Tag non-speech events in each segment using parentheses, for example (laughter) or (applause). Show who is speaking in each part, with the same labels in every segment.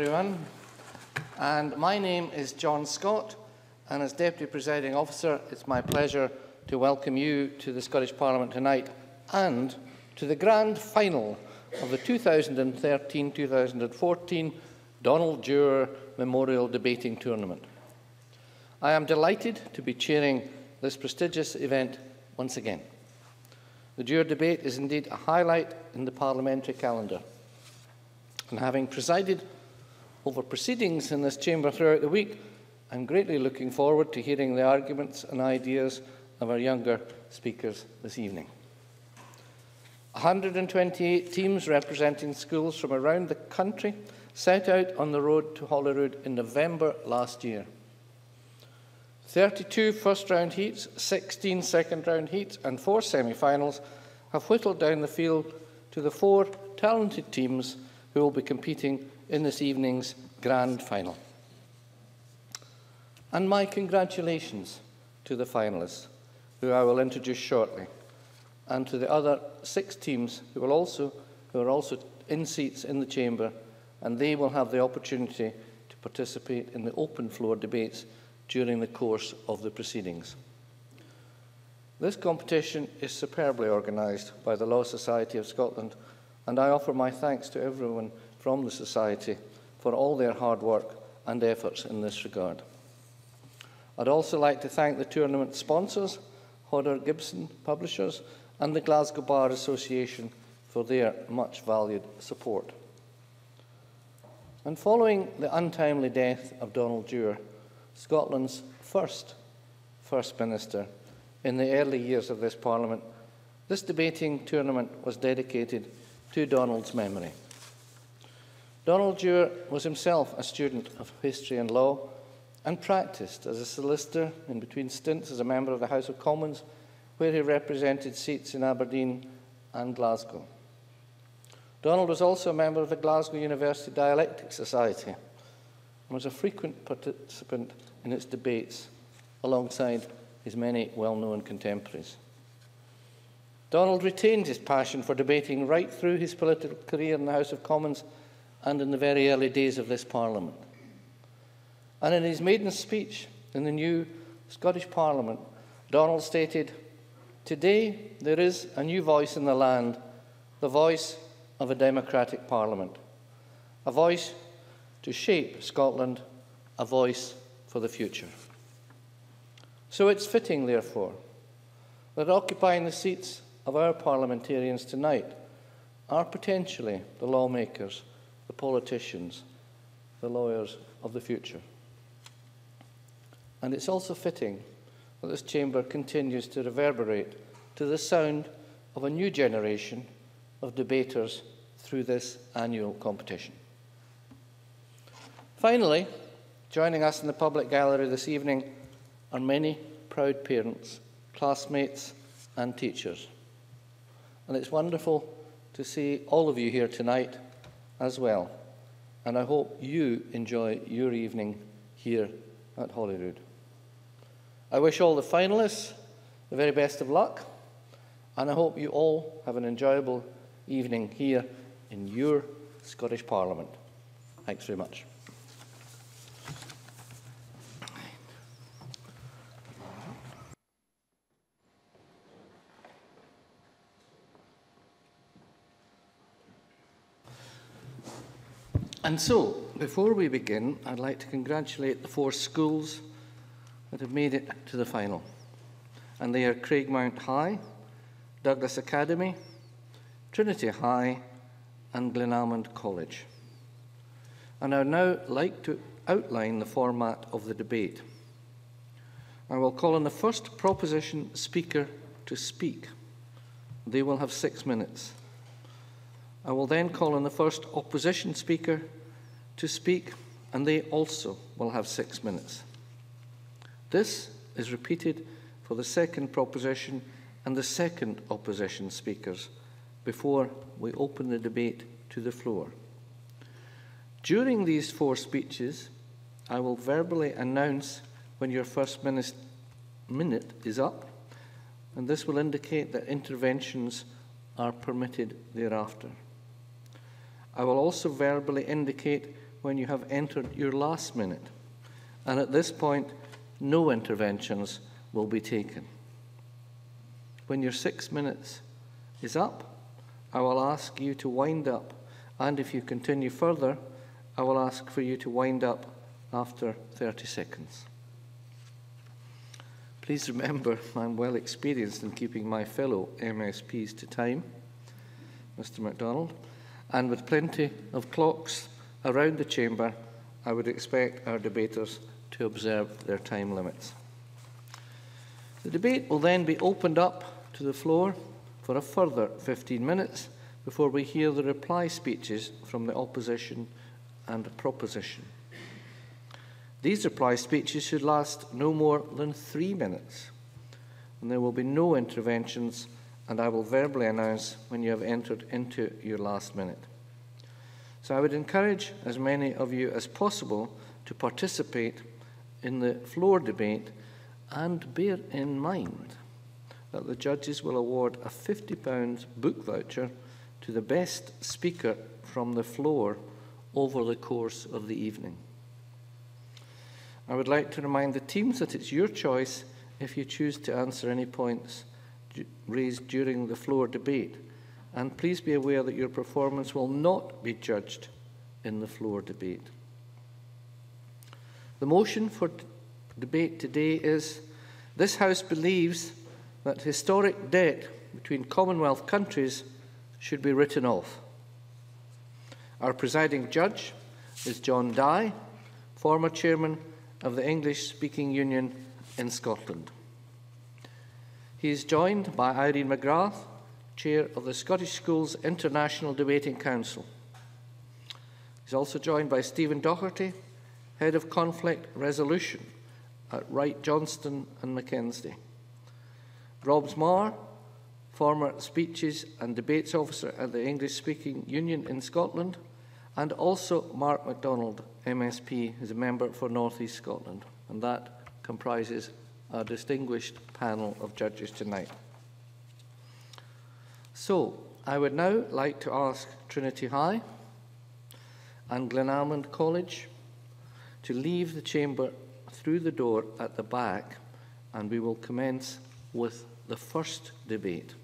Speaker 1: everyone. And my name is John Scott, and as Deputy Presiding Officer, it's my pleasure to welcome you to the Scottish Parliament tonight and to the grand final of the 2013-2014 Donald Dewar Memorial Debating Tournament. I am delighted to be chairing this prestigious event once again. The Dewar debate is indeed a highlight in the parliamentary calendar. And having presided over proceedings in this chamber throughout the week, I'm greatly looking forward to hearing the arguments and ideas of our younger speakers this evening. 128 teams representing schools from around the country set out on the road to Holyrood in November last year. 32 first round heats, 16 second round heats, and four semi finals have whittled down the field to the four talented teams who will be competing in this evening's grand final. And my congratulations to the finalists, who I will introduce shortly, and to the other six teams who, will also, who are also in seats in the chamber, and they will have the opportunity to participate in the open floor debates during the course of the proceedings. This competition is superbly organised by the Law Society of Scotland and I offer my thanks to everyone from the Society for all their hard work and efforts in this regard. I'd also like to thank the tournament sponsors, Hodder Gibson Publishers, and the Glasgow Bar Association for their much valued support. And following the untimely death of Donald Dewar, Scotland's first First Minister, in the early years of this Parliament, this debating tournament was dedicated to Donald's memory. Donald Dewar was himself a student of history and law and practiced as a solicitor in between stints as a member of the House of Commons, where he represented seats in Aberdeen and Glasgow. Donald was also a member of the Glasgow University Dialectic Society and was a frequent participant in its debates alongside his many well-known contemporaries. Donald retained his passion for debating right through his political career in the House of Commons and in the very early days of this Parliament. And in his maiden speech in the new Scottish Parliament, Donald stated, Today there is a new voice in the land, the voice of a democratic Parliament, a voice to shape Scotland, a voice for the future. So it's fitting, therefore, that occupying the seats of our parliamentarians tonight are potentially the lawmakers, the politicians, the lawyers of the future. And it's also fitting that this chamber continues to reverberate to the sound of a new generation of debaters through this annual competition. Finally, joining us in the public gallery this evening are many proud parents, classmates, and teachers. And it's wonderful to see all of you here tonight as well. And I hope you enjoy your evening here at Holyrood. I wish all the finalists the very best of luck, and I hope you all have an enjoyable evening here in your Scottish Parliament. Thanks very much. And so, before we begin, I'd like to congratulate the four schools that have made it to the final. And they are Craigmount High, Douglas Academy, Trinity High, and Glenalmond College. And I would now like to outline the format of the debate. I will call on the first proposition speaker to speak. They will have six minutes. I will then call on the first opposition speaker to speak, and they also will have six minutes. This is repeated for the second proposition and the second opposition speakers before we open the debate to the floor. During these four speeches, I will verbally announce when your first minute is up, and this will indicate that interventions are permitted thereafter. I will also verbally indicate when you have entered your last minute. And at this point, no interventions will be taken. When your six minutes is up, I will ask you to wind up. And if you continue further, I will ask for you to wind up after 30 seconds. Please remember, I'm well experienced in keeping my fellow MSPs to time, Mr McDonald, and with plenty of clocks around the chamber, I would expect our debaters to observe their time limits. The debate will then be opened up to the floor for a further 15 minutes before we hear the reply speeches from the opposition and the proposition. These reply speeches should last no more than three minutes, and there will be no interventions, and I will verbally announce when you have entered into your last minute. So I would encourage as many of you as possible to participate in the floor debate and bear in mind that the judges will award a £50 book voucher to the best speaker from the floor over the course of the evening. I would like to remind the teams that it's your choice if you choose to answer any points raised during the floor debate. And please be aware that your performance will not be judged in the floor debate. The motion for debate today is this House believes that historic debt between Commonwealth countries should be written off. Our presiding judge is John Dye, former chairman of the English Speaking Union in Scotland. He is joined by Irene McGrath, Chair of the Scottish Schools International Debating Council. He's also joined by Stephen Doherty, Head of Conflict Resolution at Wright Johnston and Mackenzie. Robs Marr, former Speeches and Debates Officer at the English Speaking Union in Scotland, and also Mark McDonald, MSP, is a member for North East Scotland, and that comprises a distinguished panel of judges tonight. So, I would now like to ask Trinity High and Glenalmond College to leave the chamber through the door at the back and we will commence with the first debate.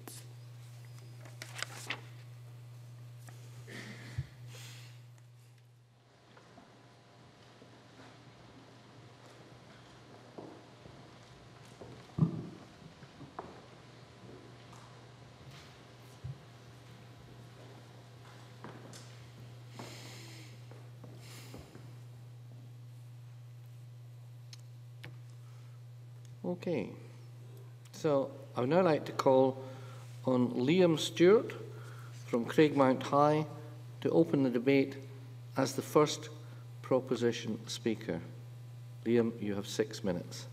Speaker 1: Okay. So I would now like to call on Liam Stewart from Craigmount High to open the debate as the first proposition speaker. Liam, you have six minutes.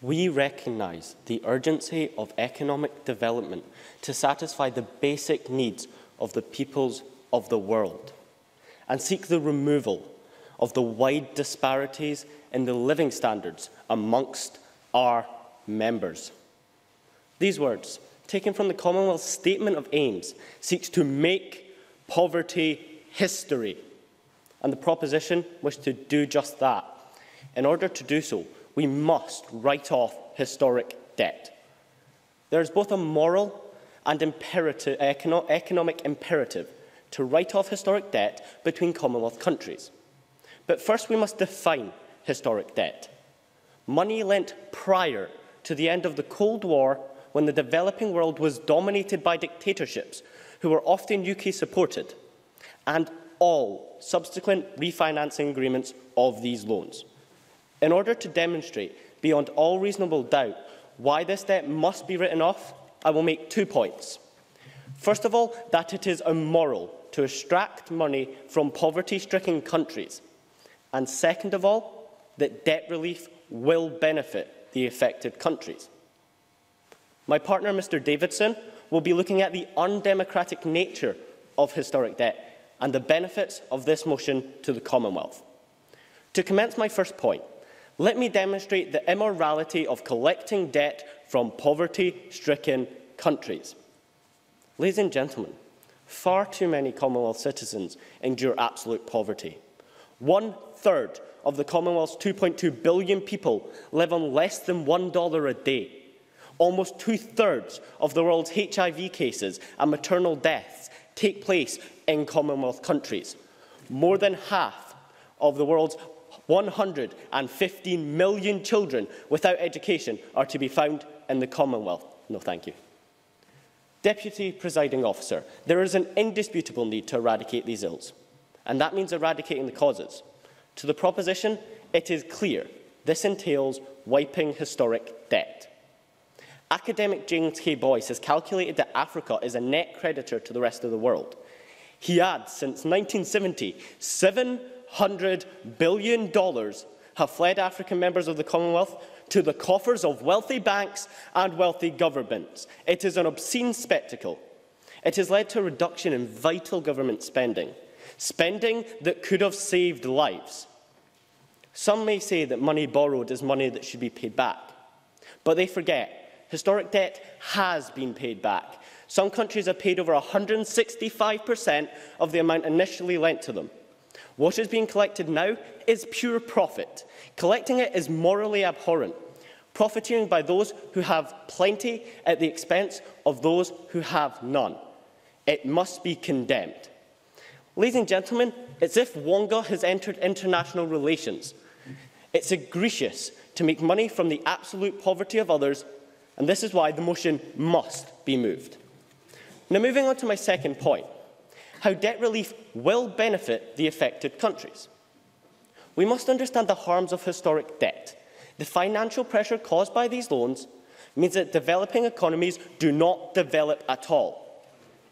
Speaker 2: We recognise the urgency of economic development to satisfy the basic needs of the peoples of the world and seek the removal of the wide disparities in the living standards amongst our members. These words, taken from the Commonwealth Statement of Aims, seeks to make poverty history. And the proposition was to do just that. In order to do so, we must write off historic debt. There is both a moral and imperative, econo economic imperative to write off historic debt between Commonwealth countries. But first we must define historic debt. Money lent prior to the end of the Cold War when the developing world was dominated by dictatorships who were often UK supported, and all subsequent refinancing agreements of these loans. In order to demonstrate beyond all reasonable doubt why this debt must be written off, I will make two points. First of all, that it is immoral to extract money from poverty-stricken countries. And second of all, that debt relief will benefit the affected countries. My partner, Mr Davidson, will be looking at the undemocratic nature of historic debt and the benefits of this motion to the Commonwealth. To commence my first point, let me demonstrate the immorality of collecting debt from poverty-stricken countries. Ladies and gentlemen, far too many Commonwealth citizens endure absolute poverty. One third of the Commonwealth's 2.2 billion people live on less than $1 a day. Almost two-thirds of the world's HIV cases and maternal deaths take place in Commonwealth countries. More than half of the world's 115 million children without education are to be found in the Commonwealth. No, thank you. Deputy Presiding Officer, there is an indisputable need to eradicate these ills, and that means eradicating the causes. To the proposition, it is clear this entails wiping historic debt. Academic James K. Boyce has calculated that Africa is a net creditor to the rest of the world. He adds, since 1970, $700 billion have fled African members of the Commonwealth to the coffers of wealthy banks and wealthy governments. It is an obscene spectacle. It has led to a reduction in vital government spending, spending that could have saved lives. Some may say that money borrowed is money that should be paid back, but they forget historic debt has been paid back. Some countries have paid over 165% of the amount initially lent to them. What is being collected now is pure profit. Collecting it is morally abhorrent, profiteering by those who have plenty at the expense of those who have none. It must be condemned. Ladies and gentlemen, it's as if Wonga has entered international relations. It's egregious to make money from the absolute poverty of others, and this is why the motion must be moved. Now, moving on to my second point, how debt relief will benefit the affected countries. We must understand the harms of historic debt. The financial pressure caused by these loans means that developing economies do not develop at all.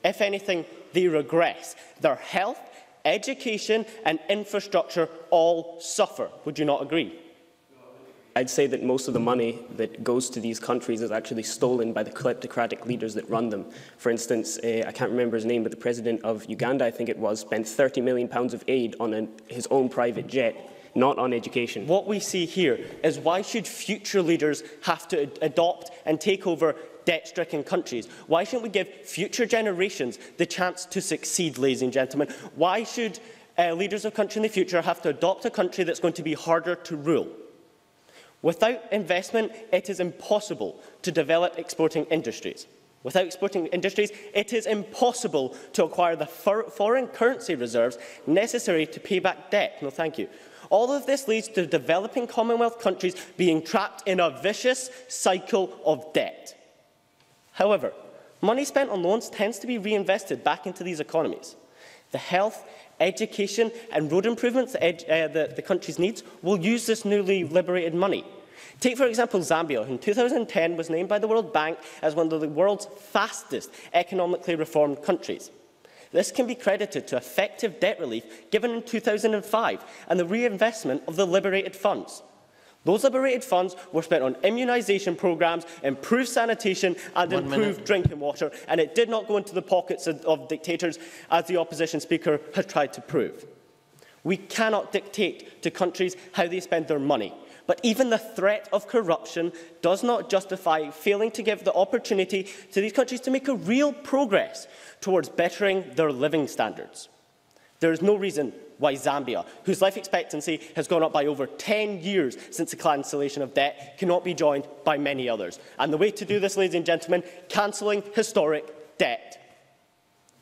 Speaker 2: If anything, they regress. Their health, education and infrastructure all suffer. Would you not agree?
Speaker 3: I'd say that most of the money that goes to these countries is actually stolen by the kleptocratic leaders that run them. For instance, uh, I can't remember his name, but the president of Uganda, I think it was, spent 30 million pounds of aid on an, his own private jet, not on education.
Speaker 2: What we see here is why should future leaders have to ad adopt and take over debt-stricken countries? Why shouldn't we give future generations the chance to succeed, ladies and gentlemen? Why should uh, leaders of country in the future have to adopt a country that's going to be harder to rule? Without investment, it is impossible to develop exporting industries. Without exporting industries, it is impossible to acquire the foreign currency reserves necessary to pay back debt. No, thank you. All of this leads to developing Commonwealth countries being trapped in a vicious cycle of debt. However, money spent on loans tends to be reinvested back into these economies. The health, education and road improvements that uh, the, the country's needs will use this newly liberated money. Take, for example, Zambia, who in 2010 was named by the World Bank as one of the world's fastest economically reformed countries. This can be credited to effective debt relief given in 2005 and the reinvestment of the liberated funds. Those liberated funds were spent on immunisation programmes, improved sanitation and One improved minute. drinking water, and it did not go into the pockets of, of dictators, as the opposition speaker has tried to prove. We cannot dictate to countries how they spend their money. But even the threat of corruption does not justify failing to give the opportunity to these countries to make a real progress towards bettering their living standards. There is no reason why Zambia, whose life expectancy has gone up by over 10 years since the cancellation of debt, cannot be joined by many others. And the way to do this, ladies and gentlemen, cancelling historic debt.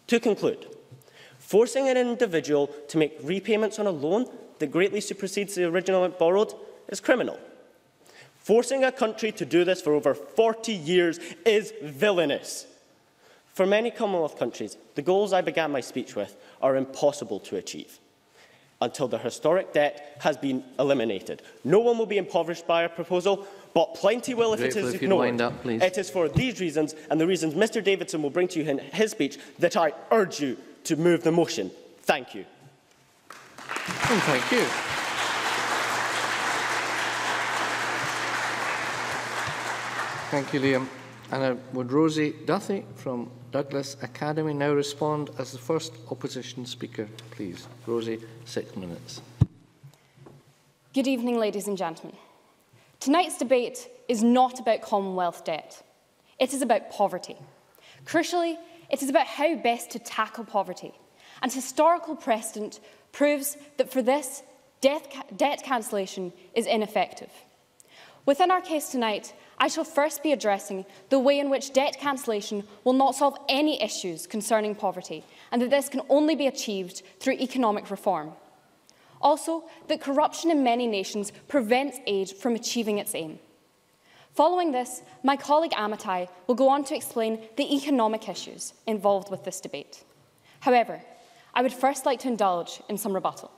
Speaker 2: To conclude, forcing an individual to make repayments on a loan that greatly supersedes the original borrowed is criminal. Forcing a country to do this for over 40 years is villainous. For many Commonwealth countries, the goals I began my speech with are impossible to achieve until the historic debt has been eliminated. No one will be impoverished by our proposal, but plenty will if it is if ignored. Up, it is for these reasons and the reasons Mr Davidson will bring to you in his speech that I urge you to move the motion. Thank you.
Speaker 1: Oh, thank you. Thank you, Liam. And uh, would Rosie Duthie from Douglas Academy now respond as the first opposition speaker, please. Rosie, six minutes.
Speaker 4: Good evening, ladies and gentlemen. Tonight's debate is not about Commonwealth debt. It is about poverty. Crucially, it is about how best to tackle poverty. And historical precedent proves that for this, debt, cancellation is ineffective. Within our case tonight, I shall first be addressing the way in which debt cancellation will not solve any issues concerning poverty, and that this can only be achieved through economic reform. Also, that corruption in many nations prevents aid from achieving its aim. Following this, my colleague Amitai will go on to explain the economic issues involved with this debate. However, I would first like to indulge in some rebuttal.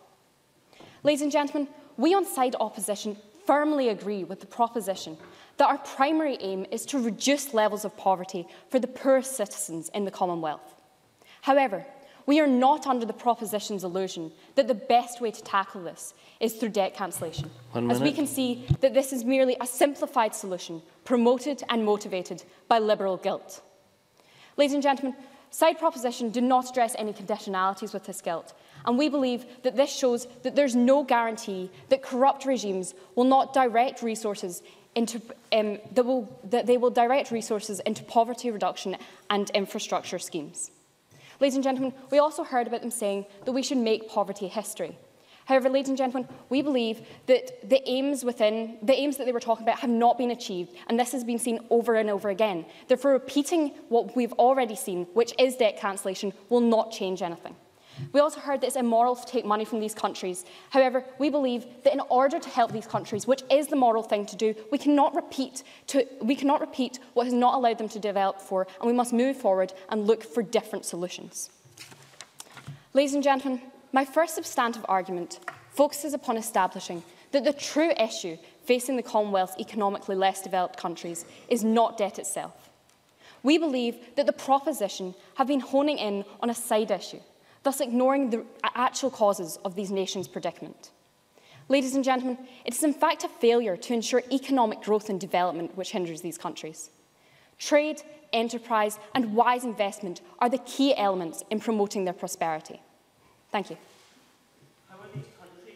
Speaker 4: Ladies and gentlemen, we on side opposition firmly agree with the proposition that our primary aim is to reduce levels of poverty for the poorest citizens in the Commonwealth. However, we are not under the proposition's illusion that the best way to tackle this is through debt cancellation, as we can see that this is merely a simplified solution promoted and motivated by liberal guilt. Ladies and gentlemen, side proposition do not address any conditionalities with this guilt, and we believe that this shows that there's no guarantee that corrupt regimes will not direct resources into, um, that, will, that they will direct resources into poverty reduction and infrastructure schemes. Ladies and gentlemen, we also heard about them saying that we should make poverty history. However, ladies and gentlemen, we believe that the aims within, the aims that they were talking about have not been achieved, and this has been seen over and over again. Therefore, repeating what we've already seen, which is debt cancellation, will not change anything. We also heard that it's immoral to take money from these countries. However, we believe that in order to help these countries, which is the moral thing to do, we cannot repeat, to, we cannot repeat what has not allowed them to develop for, and we must move forward and look for different solutions. Ladies and gentlemen, my first substantive argument focuses upon establishing that the true issue facing the Commonwealth's economically less developed countries is not debt itself. We believe that the proposition have been honing in on a side issue, thus ignoring the actual causes of these nations' predicament. Ladies and gentlemen, it is in fact a failure to ensure economic growth and development which hinders these countries. Trade, enterprise and wise investment are the key elements in promoting their prosperity. Thank you.
Speaker 2: How are these country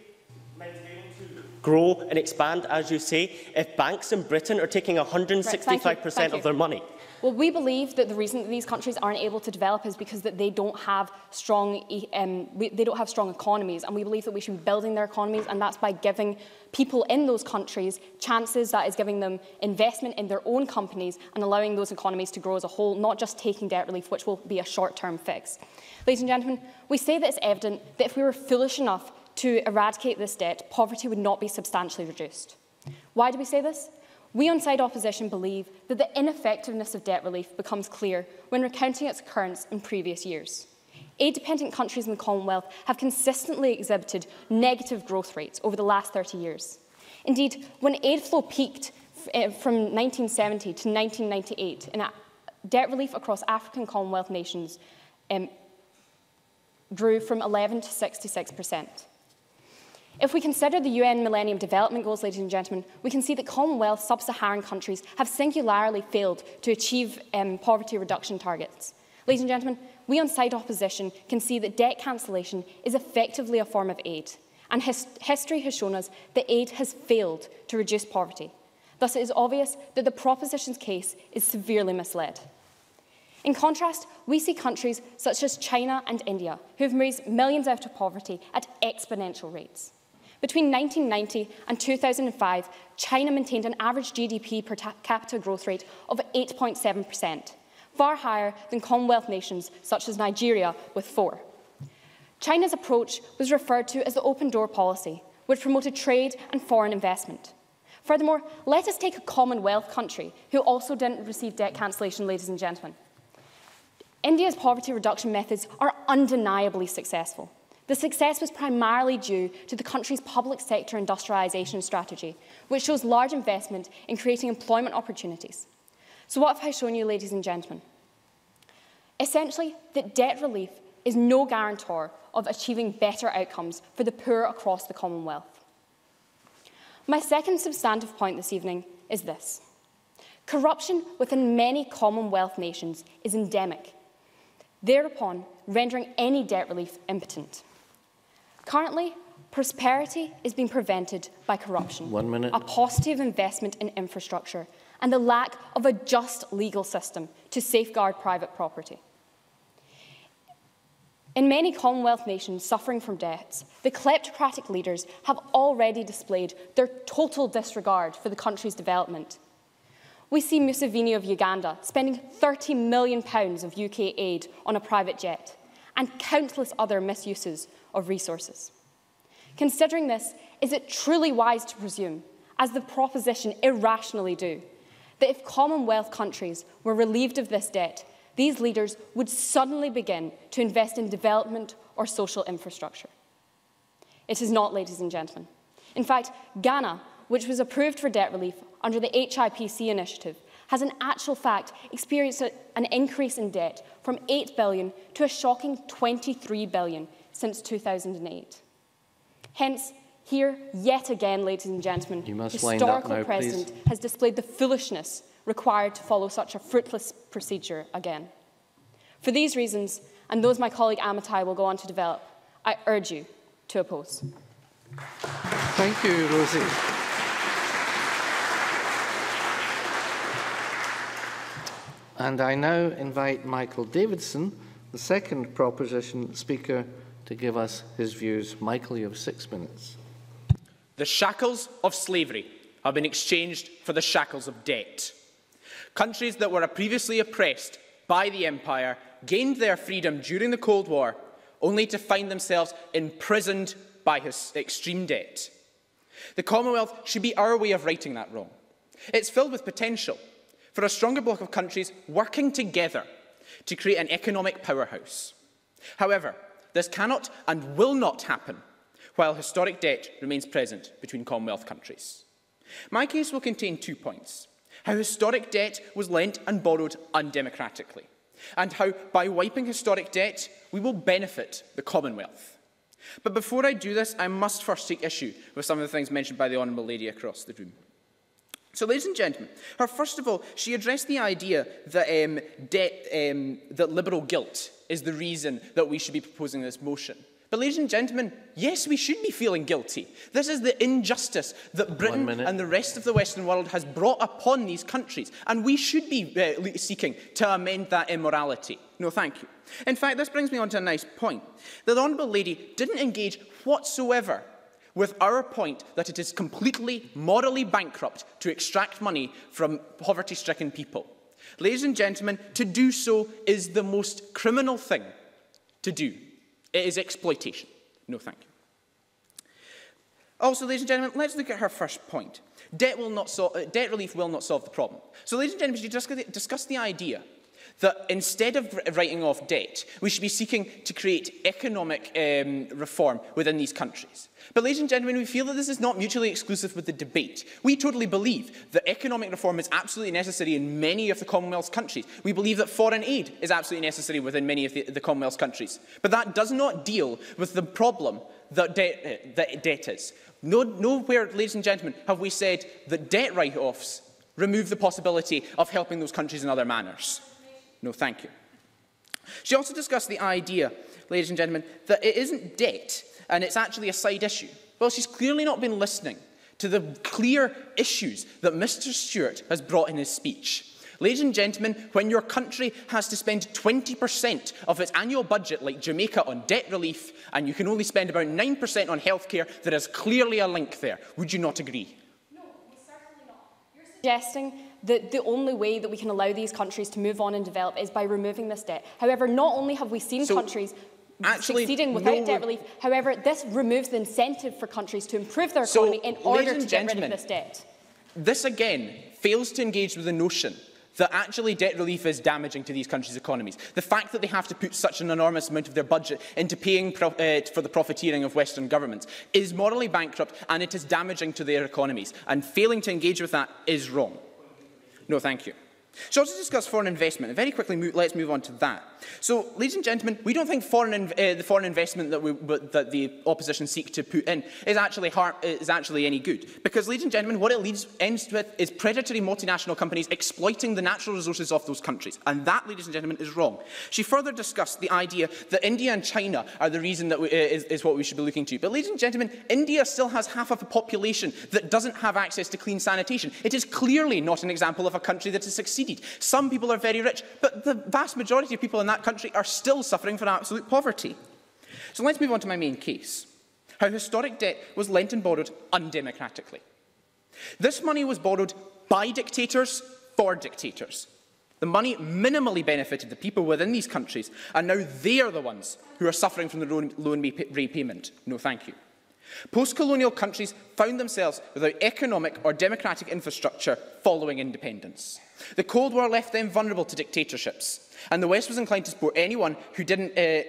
Speaker 2: maintaining to grow and expand, as you say, if banks in Britain are taking 165% right, of their money?
Speaker 4: Well, we believe that the reason that these countries aren't able to develop is because that they don't have strong, um, they don't have strong economies, and we believe that we should be building their economies, and that's by giving people in those countries chances. That is giving them investment in their own companies and allowing those economies to grow as a whole, not just taking debt relief, which will be a short-term fix. Ladies and gentlemen, we say that it's evident that if we were foolish enough to eradicate this debt, poverty would not be substantially reduced. Why do we say this? We on side opposition believe that the ineffectiveness of debt relief becomes clear when recounting its occurrence in previous years. Aid-dependent countries in the Commonwealth have consistently exhibited negative growth rates over the last 30 years. Indeed, when aid flow peaked eh, from 1970 to 1998 in debt relief across African Commonwealth nations um, grew from 11 to 66 percent. If we consider the UN Millennium Development Goals, ladies and gentlemen, we can see that Commonwealth sub-Saharan countries have singularly failed to achieve um, poverty reduction targets. Ladies and gentlemen, we on side opposition can see that debt cancellation is effectively a form of aid, and his history has shown us that aid has failed to reduce poverty. Thus, it is obvious that the proposition's case is severely misled. In contrast, we see countries such as China and India who have raised millions out of poverty at exponential rates. Between 1990 and 2005, China maintained an average GDP per capita growth rate of 8.7%, far higher than Commonwealth nations such as Nigeria with 4. China's approach was referred to as the open door policy, which promoted trade and foreign investment. Furthermore, let us take a Commonwealth country who also didn't receive debt cancellation, ladies and gentlemen. India's poverty reduction methods are undeniably successful. The success was primarily due to the country's public sector industrialisation strategy, which shows large investment in creating employment opportunities. So what have I shown you, ladies and gentlemen? Essentially, that debt relief is no guarantor of achieving better outcomes for the poor across the Commonwealth. My second substantive point this evening is this. Corruption within many Commonwealth nations is endemic, thereupon rendering any debt relief impotent. Currently, prosperity is being prevented by corruption,
Speaker 1: One minute.
Speaker 4: a paucity of investment in infrastructure, and the lack of a just legal system to safeguard private property. In many Commonwealth nations suffering from debts, the kleptocratic leaders have already displayed their total disregard for the country's development. We see Museveni of Uganda spending £30 million of UK aid on a private jet and countless other misuses of resources. Considering this, is it truly wise to presume, as the proposition irrationally do, that if Commonwealth countries were relieved of this debt, these leaders would suddenly begin to invest in development or social infrastructure. It is not, ladies and gentlemen. In fact, Ghana, which was approved for debt relief under the HIPC initiative, has in actual fact experienced an increase in debt from 8 billion to a shocking 23 billion since 2008. Hence, here, yet again, ladies and gentlemen,
Speaker 1: You must
Speaker 4: the historical
Speaker 1: now,
Speaker 4: president
Speaker 1: please.
Speaker 4: has displayed the foolishness required to follow such a fruitless procedure again. For these reasons, and those my colleague Amitai will go on to develop, I urge you to oppose.
Speaker 1: Thank you, Rosie. And I now invite Michael Davidson, the second proposition speaker, to give us his views. Michael, you have six minutes.
Speaker 5: The shackles of slavery have been exchanged for the shackles of debt. Countries that were previously oppressed by the empire gained their freedom during the Cold War only to find themselves imprisoned by his extreme debt. The Commonwealth should be our way of righting that wrong. It's filled with potential for a stronger bloc of countries working together to create an economic powerhouse. However, this cannot and will not happen while historic debt remains present between Commonwealth countries. My case will contain two points. How historic debt was lent and borrowed undemocratically, and how, by wiping historic debt, we will benefit the Commonwealth. But before I do this, I must first take issue with some of the things mentioned by the Honourable Lady across the room. So, ladies and gentlemen, her first of all, she addressed the idea that um, debt, um, that liberal guilt is the reason that we should be proposing this motion. But, ladies and gentlemen, yes, we should be feeling guilty. This is the injustice that Britain and the rest of the Western world has brought upon these countries, and we should be uh, seeking to amend that immorality. No, thank you. In fact, this brings me on to a nice point. The Honourable Lady didn't engage whatsoever with our point that it is completely morally bankrupt to extract money from poverty stricken people. Ladies and gentlemen, to do so is the most criminal thing to do. It is exploitation. No, thank you. Also, ladies and gentlemen, let's look at her first point. Debt, will not sol- uh, debt relief will not solve the problem. So, ladies and gentlemen, she discussed the idea that instead of writing off debt, we should be seeking to create economic um, reform within these countries. But, ladies and gentlemen, we feel that this is not mutually exclusive with the debate. We totally believe that economic reform is absolutely necessary in many of the Commonwealth countries. We believe that foreign aid is absolutely necessary within many of the, the Commonwealth countries. But that does not deal with the problem that debt, uh, that debt is. No, nowhere, ladies and gentlemen, have we said that debt write-offs remove the possibility of helping those countries in other manners. No, thank you. She also discussed the idea, ladies and gentlemen, that it isn't debt and it's actually a side issue. Well, she's clearly not been listening to the clear issues that Mr Stewart has brought in his speech. Ladies and gentlemen, when your country has to spend 20% of its annual budget, like Jamaica, on debt relief, and you can only spend about 9% on healthcare, there is clearly a link there. Would you not agree? No, we certainly not.
Speaker 4: You're suggesting that the only way that we can allow these countries to move on and develop is by removing this debt. However, not only have we seen
Speaker 5: So,
Speaker 4: countries
Speaker 5: actually,
Speaker 4: succeeding without
Speaker 5: no,
Speaker 4: debt relief, however, this removes the incentive for countries to improve their
Speaker 5: So,
Speaker 4: economy in order to get rid of this debt.
Speaker 5: This again fails to engage with the notion that actually debt relief is damaging to these countries' economies. The fact that they have to put such an enormous amount of their budget into paying pro uh, for the profiteering of Western governments is morally bankrupt and it is damaging to their economies. And failing to engage with that is wrong. No, thank you. She also discussed foreign investment. Very quickly, let's move on to that. So, ladies and gentlemen, we don't think foreign uh, the foreign investment that, we, that the opposition seek to put in is actually, har is actually any good. Because, ladies and gentlemen, what it leads, ends with is predatory multinational companies exploiting the natural resources of those countries. And that, ladies and gentlemen, is wrong. She further discussed the idea that India and China are the reason that we, uh, is, is what we should be looking to. But, ladies and gentlemen, India still has half of a population that doesn't have access to clean sanitation. It is clearly not an example of a country that has succeeded Some people are very rich, but the vast majority of people in that country are still suffering from absolute poverty. So let's move on to my main case. How historic debt was lent and borrowed undemocratically. This money was borrowed by dictators for dictators. The money minimally benefited the people within these countries, and now they are the ones who are suffering from the loan repayment. No, thank you. Post-colonial countries found themselves without economic or democratic infrastructure following independence. The Cold War left them vulnerable to dictatorships, and the West was inclined to support anyone who didn't, uh,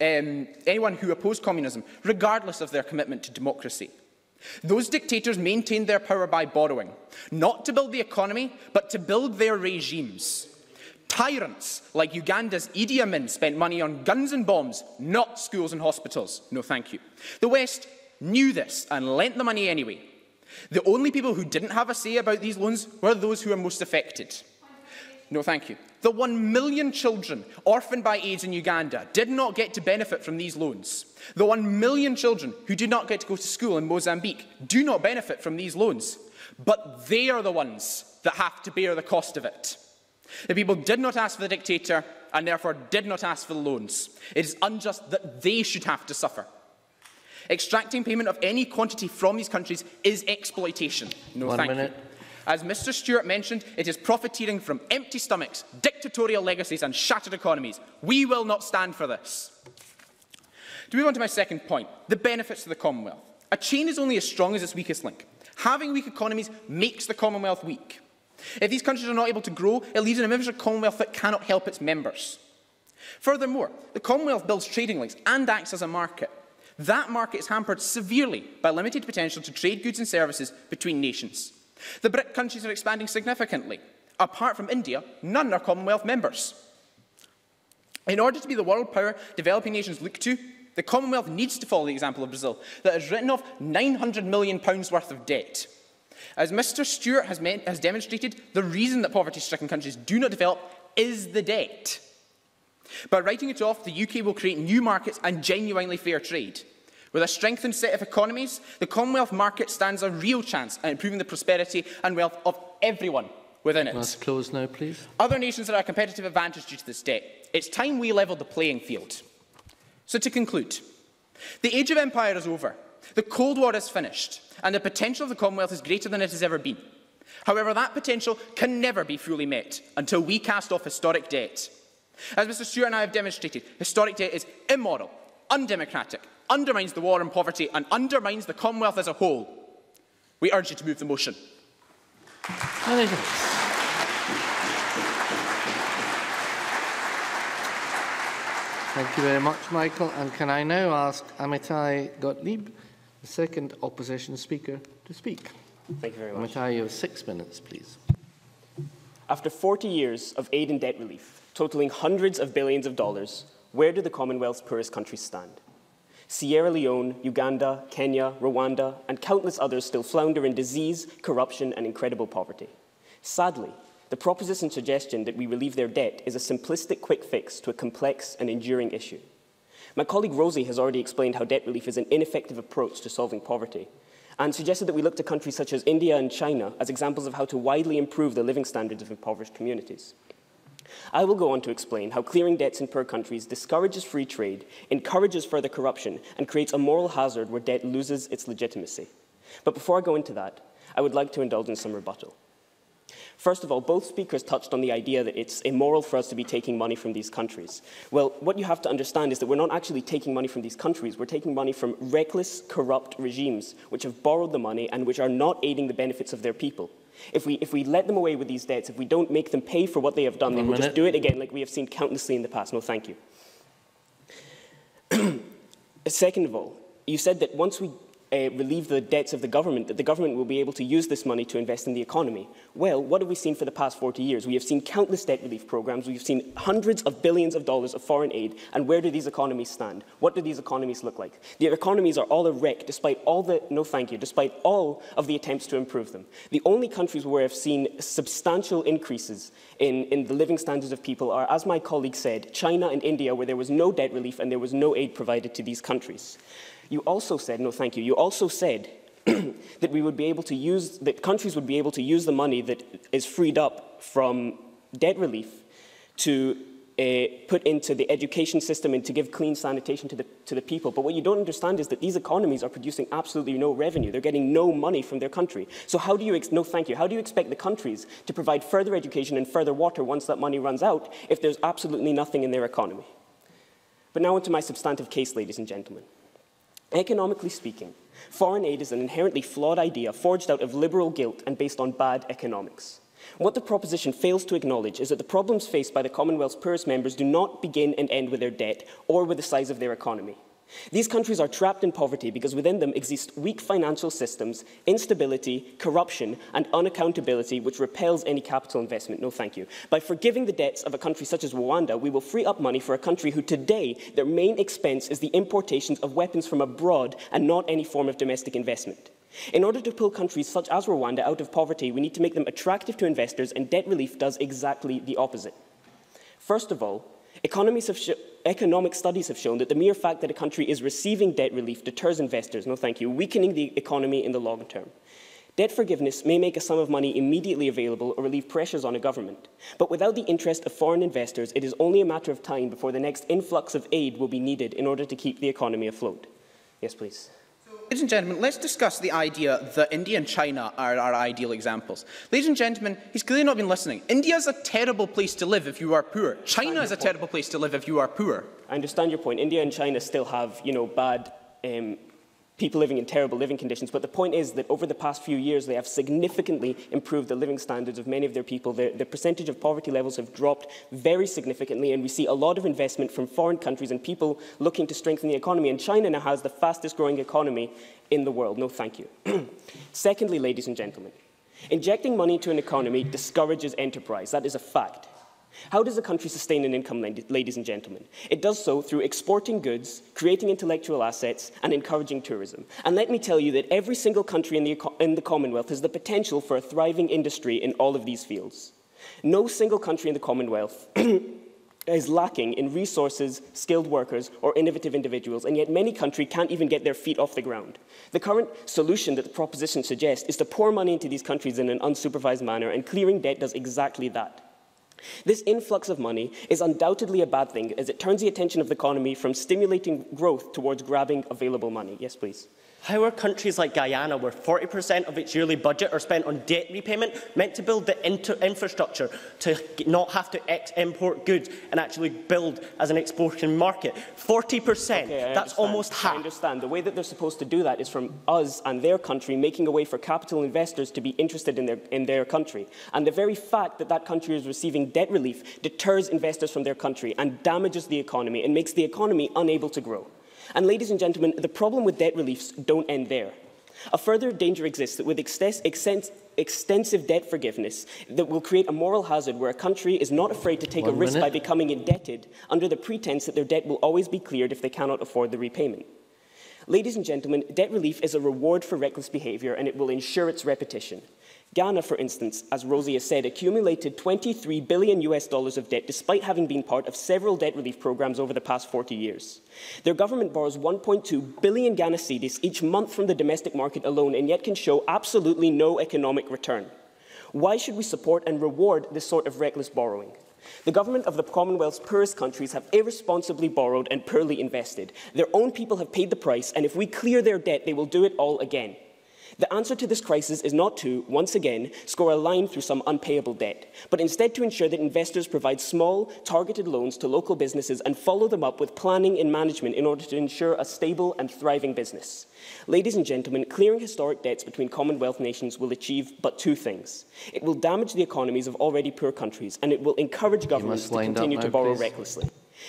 Speaker 5: um, anyone who opposed communism, regardless of their commitment to democracy. Those dictators maintained their power by borrowing, not to build the economy, but to build their regimes. Tyrants like Uganda's Idi Amin spent money on guns and bombs, not schools and hospitals. No, thank you. The West knew this and lent the money anyway. The only people who didn't have a say about these loans were those who were most affected. No, thank you. The one million children orphaned by AIDS in Uganda did not get to benefit from these loans. The one million children who did not get to go to school in Mozambique do not benefit from these loans. But they are the ones that have to bear the cost of it. The people did not ask for the dictator and therefore did not ask for the loans. It is unjust that they should have to suffer. Extracting payment of any quantity from these countries is exploitation. No,
Speaker 1: One
Speaker 5: thank
Speaker 1: minute.
Speaker 5: you. As Mr Stewart mentioned, it is profiteering from empty stomachs, dictatorial legacies and shattered economies. We will not stand for this. To move on to my second point, the benefits to the Commonwealth. A chain is only as strong as its weakest link. Having weak economies makes the Commonwealth weak. If these countries are not able to grow, it leaves an of Commonwealth that cannot help its members. Furthermore, the Commonwealth builds trading links and acts as a market. That market is hampered severely by limited potential to trade goods and services between nations. The BRIC countries are expanding significantly. Apart from India, none are Commonwealth members. In order to be the world power developing nations look to, the Commonwealth needs to follow the example of Brazil, that has written off £900 million worth of debt. As Mr Stewart has, has demonstrated, the reason that poverty-stricken countries do not develop is the debt. By writing it off, the UK will create new markets and genuinely fair trade. With a strengthened set of economies, the Commonwealth market stands a real chance at improving the prosperity and wealth of everyone within it.
Speaker 1: Must close now, please.
Speaker 5: Other nations are at a competitive advantage due to this debt. It's time we levelled the playing field. So to conclude, the age of empire is over. The Cold War is finished, and the potential of the Commonwealth is greater than it has ever been. However, that potential can never be fully met until we cast off historic debt. As Mr Stewart and I have demonstrated, historic debt is immoral, undemocratic, undermines the war on poverty and undermines the Commonwealth as a whole. We urge you to move the motion.
Speaker 1: Thank you very much, Michael. And can I now ask Amitai Gottlieb, the second opposition speaker, to speak?
Speaker 3: Thank you very much.
Speaker 1: Amitai, you have six minutes, please.
Speaker 3: After 40 years of aid and debt relief, totaling hundreds of billions of dollars, where do the Commonwealth's poorest countries stand? Sierra Leone, Uganda, Kenya, Rwanda, and countless others still flounder in disease, corruption, and incredible poverty. Sadly, the proposition suggestion that we relieve their debt is a simplistic quick fix to a complex and enduring issue. My colleague Rosie has already explained how debt relief is an ineffective approach to solving poverty and suggested that we look to countries such as India and China as examples of how to widely improve the living standards of impoverished communities. I will go on to explain how clearing debts in poor countries discourages free trade, encourages further corruption, and creates a moral hazard where debt loses its legitimacy. But before I go into that, I would like to indulge in some rebuttal. First of all, both speakers touched on the idea that it's immoral for us to be taking money from these countries. Well, what you have to understand is that we're not actually taking money from these countries. We're taking money from reckless, corrupt regimes which have borrowed the money and which are not aiding the benefits of their people. If we, if we let them away with these debts, if we don't make them pay for what they have done,
Speaker 1: One
Speaker 3: they will
Speaker 1: minute.
Speaker 3: just do it again like we have seen countlessly in the past. No, thank you. (clears throat) Second of all, you said that once we uh, relieve the debts of the government, that the government will be able to use this money to invest in the economy. Well, what have we seen for the past 40 years? We have seen countless debt relief programs. We've seen hundreds of billions of dollars of foreign aid. And where do these economies stand? What do these economies look like? Their economies are all a wreck despite all the, no thank you, despite all of the attempts to improve them. The only countries where I've seen substantial increases in, in the living standards of people are, as my colleague said, China and India, where there was no debt relief and there was no aid provided to these countries. You also said, no thank you, you also said (clears throat) that we would be able to use, that countries would be able to use the money that is freed up from debt relief to uh, put into the education system and to give clean sanitation to the, to the people. But what you don't understand is that these economies are producing absolutely no revenue. They're getting no money from their country. So how do you, no thank you, how do you expect the countries to provide further education and further water once that money runs out if there's absolutely nothing in their economy? But now onto my substantive case, ladies and gentlemen. Economically speaking, foreign aid is an inherently flawed idea forged out of liberal guilt and based on bad economics. What the proposition fails to acknowledge is that the problems faced by the Commonwealth's poorest members do not begin and end with their debt or with the size of their economy. These countries are trapped in poverty because within them exist weak financial systems, instability, corruption, and unaccountability, which repels any capital investment. No, thank you. By forgiving the debts of a country such as Rwanda, we will free up money for a country who today their main expense is the importations of weapons from abroad and not any form of domestic investment. In order to pull countries such as Rwanda out of poverty, we need to make them attractive to investors, and debt relief does exactly the opposite. First of all, economic studies have shown that the mere fact that a country is receiving debt relief deters investors, no thank you, weakening the economy in the long term. Debt forgiveness may make a sum of money immediately available or relieve pressures on a government. But without the interest of foreign investors, it is only a matter of time before the next influx of aid will be needed in order to keep the economy afloat. Yes, please.
Speaker 5: Ladies and gentlemen, let's discuss the idea that India and China are our ideal examples. Ladies and gentlemen, he's clearly not been listening. India is a terrible place to live if you are poor. China is a terrible place to live if you are poor.
Speaker 3: I understand your point. India and China still have, you know, bad um, people living in terrible living conditions. But the point is that over the past few years, they have significantly improved the living standards of many of their people. The, the percentage of poverty levels have dropped very significantly, and we see a lot of investment from foreign countries and people looking to strengthen the economy. And China now has the fastest growing economy in the world. No, thank you. (clears throat) Secondly, ladies and gentlemen, injecting money into an economy discourages enterprise. That is a fact. How does a country sustain an income, ladies and gentlemen? It does so through exporting goods, creating intellectual assets, and encouraging tourism. And let me tell you that every single country in the, in the Commonwealth has the potential for a thriving industry in all of these fields. No single country in the Commonwealth (clears throat) is lacking in resources, skilled workers, or innovative individuals, and yet many countries can't even get their feet off the ground. The current solution that the proposition suggests is to pour money into these countries in an unsupervised manner, and clearing debt does exactly that. This influx of money is undoubtedly a bad thing as it turns the attention of the economy from stimulating growth towards grabbing available money. Yes, please.
Speaker 2: How are countries like Guyana, where 40% of its yearly budget are spent on debt repayment, meant to build the infrastructure to not have to import goods and actually build as an exporting market? 40%, okay, that's almost half.
Speaker 3: I understand. The way that they're supposed to do that is from us and their country making a way for capital investors to be interested in their, in their country. And the very fact that that country is receiving debt relief deters investors from their country and damages the economy and makes the economy unable to grow. And ladies and gentlemen, the problem with debt reliefs don't end there. A further danger exists that with extensive debt forgiveness that will create a moral hazard where a country is not afraid to take One a risk minute. by becoming indebted under the pretense that their debt will always be cleared if they cannot afford the repayment. Ladies and gentlemen, debt relief is a reward for reckless behaviour and it will ensure its repetition. Ghana, for instance, as Rosie has said, accumulated 23 billion US dollars of debt despite having been part of several debt relief programs over the past 40 years. Their government borrows 1.2 billion Ghana cedis each month from the domestic market alone and yet can show absolutely no economic return. Why should we support and reward this sort of reckless borrowing? The government of the Commonwealth's poorest countries have irresponsibly borrowed and poorly invested. Their own people have paid the price, and if we clear their debt, they will do it all again. The answer to this crisis is not to, once again, score a line through some unpayable debt, but instead to ensure that investors provide small, targeted loans to local businesses and follow them up with planning and management in order to ensure a stable and thriving business. Ladies and gentlemen, clearing historic debts between Commonwealth nations will achieve but two things. It will damage the economies of already poor countries, and it will encourage governments to continue now, to borrow please. recklessly.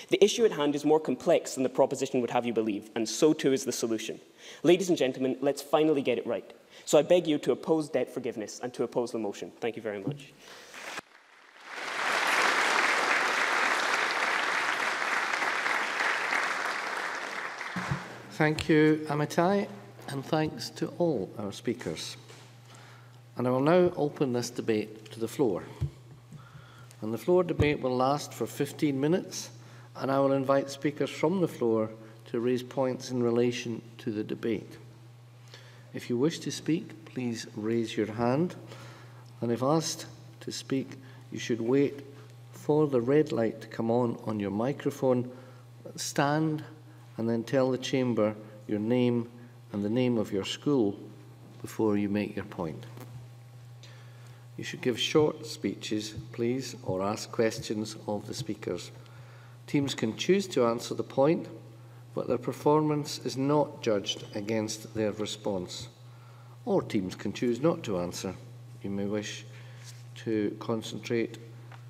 Speaker 3: The issue at hand is more complex than the proposition would have you believe, and so too is the solution. Ladies and gentlemen, let's finally get it right. So I beg you to oppose debt forgiveness and to oppose the motion. Thank you very much.
Speaker 1: Thank you, Amitai, and thanks to all our speakers. And I will now open this debate to the floor. And the floor debate will last for 15 minutes, and I will invite speakers from the floor to raise points in relation to the debate. If you wish to speak, please raise your hand. And if asked to speak, you should wait for the red light to come on on your microphone, stand, and then tell the chamber your name and the name of your school before you make your point. You should give short speeches, please, or ask questions of the speakers. Teams can choose to answer the point, but their performance is not judged against their response. Or teams can choose not to answer. You may wish to concentrate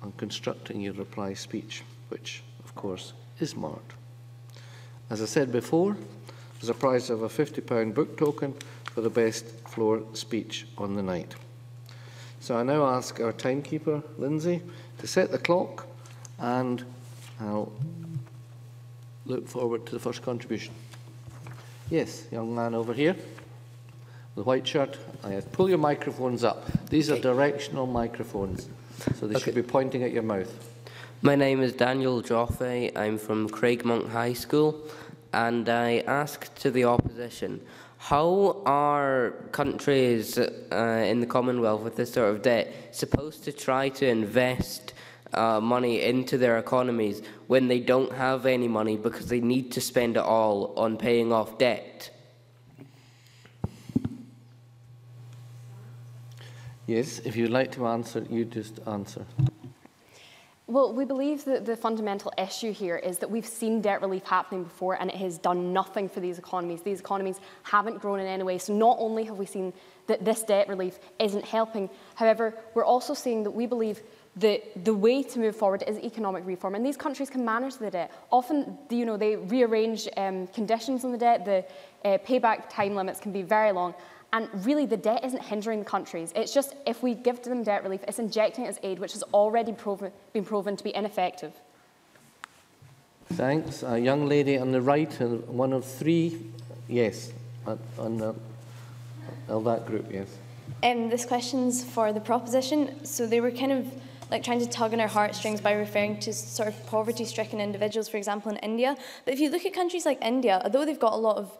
Speaker 1: on constructing your reply speech, which, of course, is marked. As I said before, there's a prize of a £50 book token for the best floor speech on the night. So I now ask our timekeeper, Lindsay, to set the clock and I'll look forward to the first contribution. Yes, young man over here, the white shirt. I pull your microphones up. These are directional microphones, so they okay. should be pointing at your mouth.
Speaker 6: My name is Daniel Joffe. I'm from Craigmount High School, and I ask to the opposition how are countries uh, in the Commonwealth with this sort of debt supposed to try to invest uh, money into their economies when they don't have any money because they need to spend it all on paying off debt?
Speaker 1: Yes, if you'd like to answer, you just answer.
Speaker 4: Well, we believe that the fundamental issue here is that we've seen debt relief happening before and it has done nothing for these economies. These economies haven't grown in any way. So not only have we seen that this debt relief isn't helping, however, we're also seeing that we believe that the way to move forward is economic reform. And these countries can manage the debt. Often, you know, they rearrange um, conditions on the debt. The uh, payback time limits can be very long. And really, the debt isn't hindering the countries. It's just if we give them debt relief, it's injecting it as aid, which has already proven, been proven to be ineffective.
Speaker 1: Thanks. A young lady on the right, one of three, yes, on the, of that group, yes.
Speaker 7: Um, this question's for the proposition. So they were kind of like trying to tug on our heartstrings by referring to sort of poverty-stricken individuals, for example, in India. But if you look at countries like India, although they've got a lot of,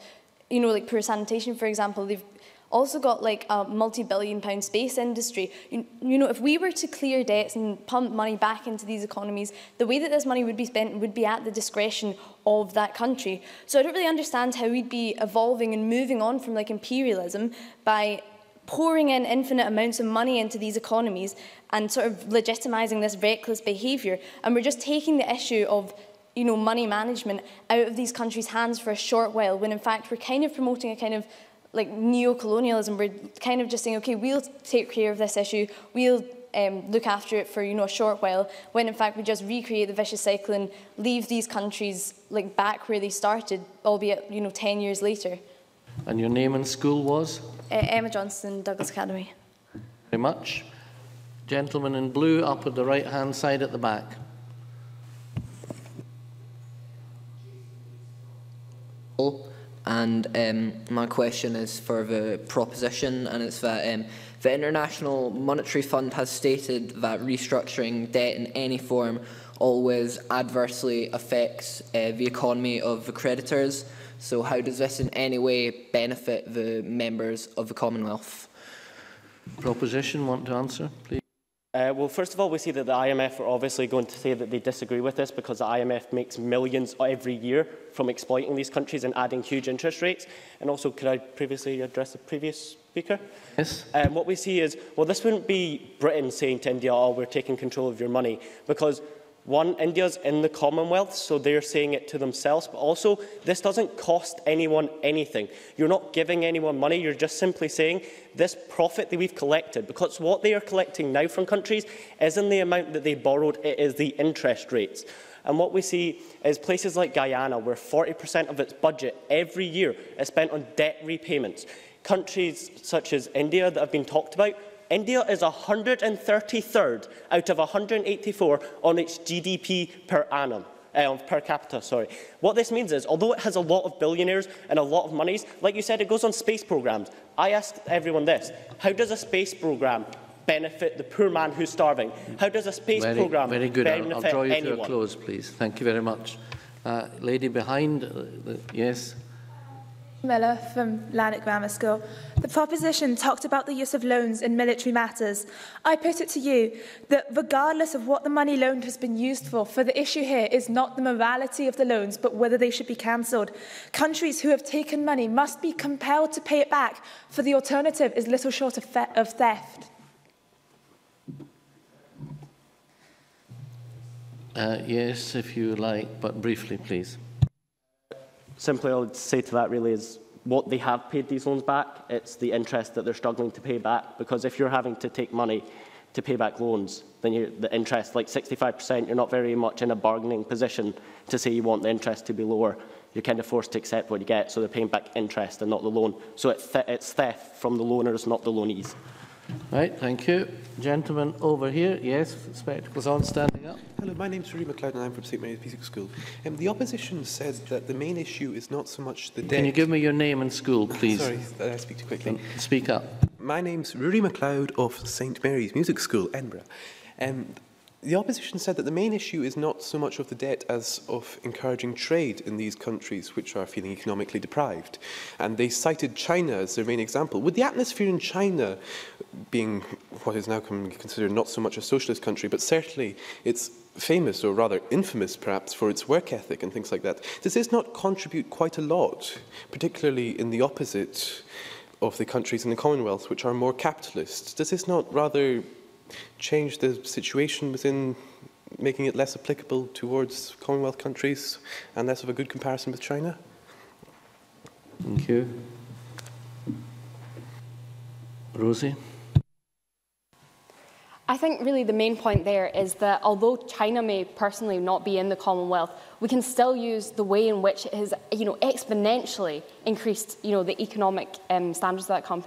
Speaker 7: you know, like poor sanitation, for example, they've also got like a multi-billion pound space industry. You, you know, if we were to clear debts and pump money back into these economies, the way that this money would be spent would be at the discretion of that country. So I don't really understand how we'd be evolving and moving on from like imperialism by pouring in infinite amounts of money into these economies and sort of legitimizing this reckless behavior. And we're just taking the issue of you know, money management out of these countries' hands for a short while, when in fact we're kind of promoting a kind of like neo-colonialism, we're kind of just saying, okay, we'll take care of this issue, we'll um, look after it for you know a short while, when in fact we just recreate the vicious cycle and leave these countries like back where they started, albeit you know 10 years later.
Speaker 1: And your name in school was?
Speaker 7: Uh, Emma Johnston, Douglas Academy.
Speaker 1: Very much. Gentleman in blue up at the right-hand side at the back.
Speaker 8: And um, my question is for the proposition, and it's that um, the International Monetary Fund has stated that restructuring debt in any form always adversely affects uh, the economy of the creditors. So, how does this in any way benefit the members of the Commonwealth?
Speaker 1: Proposition, want to answer, please?
Speaker 2: Uh, well, first of all, we see that the IMF are obviously going to say that they disagree with this because the IMF makes millions every year from exploiting these countries and adding huge interest rates. And also, could I previously address the previous speaker?
Speaker 1: Yes.
Speaker 2: Um, what we see is, well, this wouldn't be Britain saying to India, oh, we're taking control of your money, because one, India's in the Commonwealth, so they're saying it to themselves, but also this doesn't cost anyone anything. You're not giving anyone money, you're just simply saying this profit that we've collected, because what they are collecting now from countries isn't the amount that they borrowed, it is the interest rates. And what we see is places like Guyana, where 40% of its budget every year is spent on debt repayments. Countries such as India that have been talked about India is 133rd out of 184 on its GDP per annum. Uh, per capita, sorry. What this means is, although it has a lot of billionaires and a lot of monies, like you said, it goes on space programs. I asked everyone this, how does a space program benefit the poor man who's starving? How does a space
Speaker 1: very,
Speaker 2: program
Speaker 1: very good.
Speaker 2: benefit
Speaker 1: I'll, I'll draw you
Speaker 2: anyone?
Speaker 1: to a close, please. Thank you very much. Uh, lady behind, uh, the, yes.
Speaker 9: Miller from Lanark Grammar School. The proposition talked about the use of loans in military matters. I put it to you that regardless of what the money loaned has been used for, for the issue here is not the morality of the loans, but whether they should be cancelled. Countries who have taken money must be compelled to pay it back, for the alternative is little short of, of theft.
Speaker 1: Uh, yes, if you like, but briefly, please.
Speaker 2: Simply, I would say to that really is what they have paid these loans back, it's the interest that they're struggling to pay back. Because if you're having to take money to pay back loans, then you the interest, like 65%, you're not very much in a bargaining position to say you want the interest to be lower. You're kind of forced to accept what you get, so they're paying back interest and not the loan. So it th it's theft from the loaners, not the loanees.
Speaker 1: Right, thank you. Gentleman over here, yes, spectacles on, standing up.
Speaker 10: Hello, my name's Rory McLeod and I'm from St Mary's Music School. Um, the opposition says that the main issue is not so much the debt...
Speaker 1: Can you give me your name and school, please?
Speaker 10: Sorry, I speak too quickly.
Speaker 1: Speak up.
Speaker 10: My name's Rory McLeod of St Mary's Music School, Edinburgh. Um, The opposition said that the main issue is not so much of the debt as of encouraging trade in these countries which are feeling economically deprived. And they cited China as their main example. Would the atmosphere in China, being what is now considered not so much a socialist country, but certainly it's famous, or rather infamous perhaps, for its work ethic and things like that, does this not contribute quite a lot, particularly in the opposite of the countries in the Commonwealth, which are more capitalist? Does this not rather change the situation within making it less applicable towards Commonwealth countries and less of a good comparison with China?
Speaker 1: Thank you. Rosie?
Speaker 4: I think really the main point there is that although China may personally not be in the Commonwealth, we can still use the way in which it has, you know, exponentially increased, you know, the economic um, standards of that, com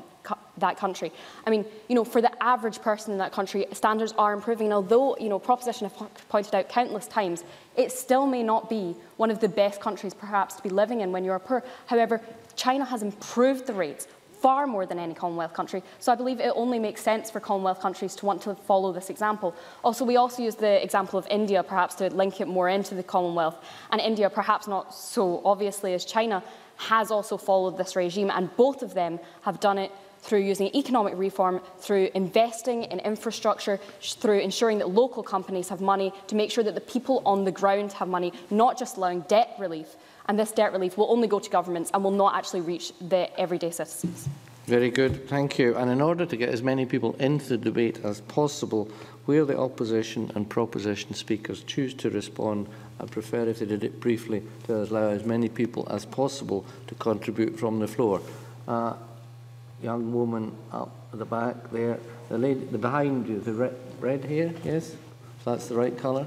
Speaker 4: that country. I mean, you know, for the average person in that country, standards are improving. And although, you know, Proposition have pointed out countless times, it still may not be one of the best countries perhaps to be living in when you're poor. However, China has improved the rates far more than any Commonwealth country. So I believe it only makes sense for Commonwealth countries to want to follow this example. Also, we also use the example of India, perhaps to link it more into the Commonwealth. And India, perhaps not so obviously as China, has also followed this regime, and both of them have done it through using economic reform, through investing in infrastructure, through ensuring that local companies have money to make sure that the people on the ground have money, not just allowing debt relief. And this debt relief will only go to governments and will not actually reach the everyday citizens.
Speaker 1: Very good, thank you. And in order to get as many people into the debate as possible, where the opposition and proposition speakers choose to respond, I prefer if they did it briefly to allow as many people as possible to contribute from the floor. Uh, young woman up at the back there, the lady the behind you, the red, red here, yes? So that's the right colour.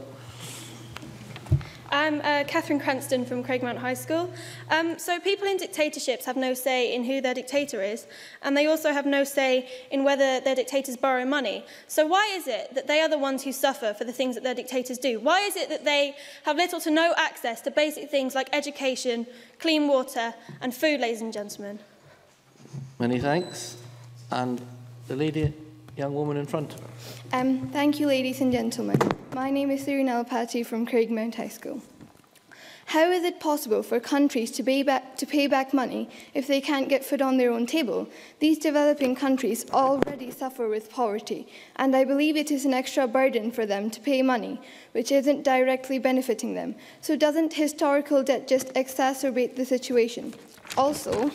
Speaker 11: I'm uh, Catherine Cranston from Craigmount High School. Um, so people in dictatorships have no say in who their dictator is, and they also have no say in whether their dictators borrow money. So why is it that they are the ones who suffer for the things that their dictators do? Why is it that they have little to no access to basic things like education, clean water, and food, ladies and gentlemen?
Speaker 1: Many thanks. And the lady young woman in front.
Speaker 12: Um, thank you, ladies and gentlemen. My name is Thurnell Patty from Craigmount High School. How is it possible for countries to pay, back, to pay back money if they can't get food on their own table? These developing countries already suffer with poverty, and I believe it is an extra burden for them to pay money, which isn't directly benefiting them. So doesn't historical debt just exacerbate the situation? Also,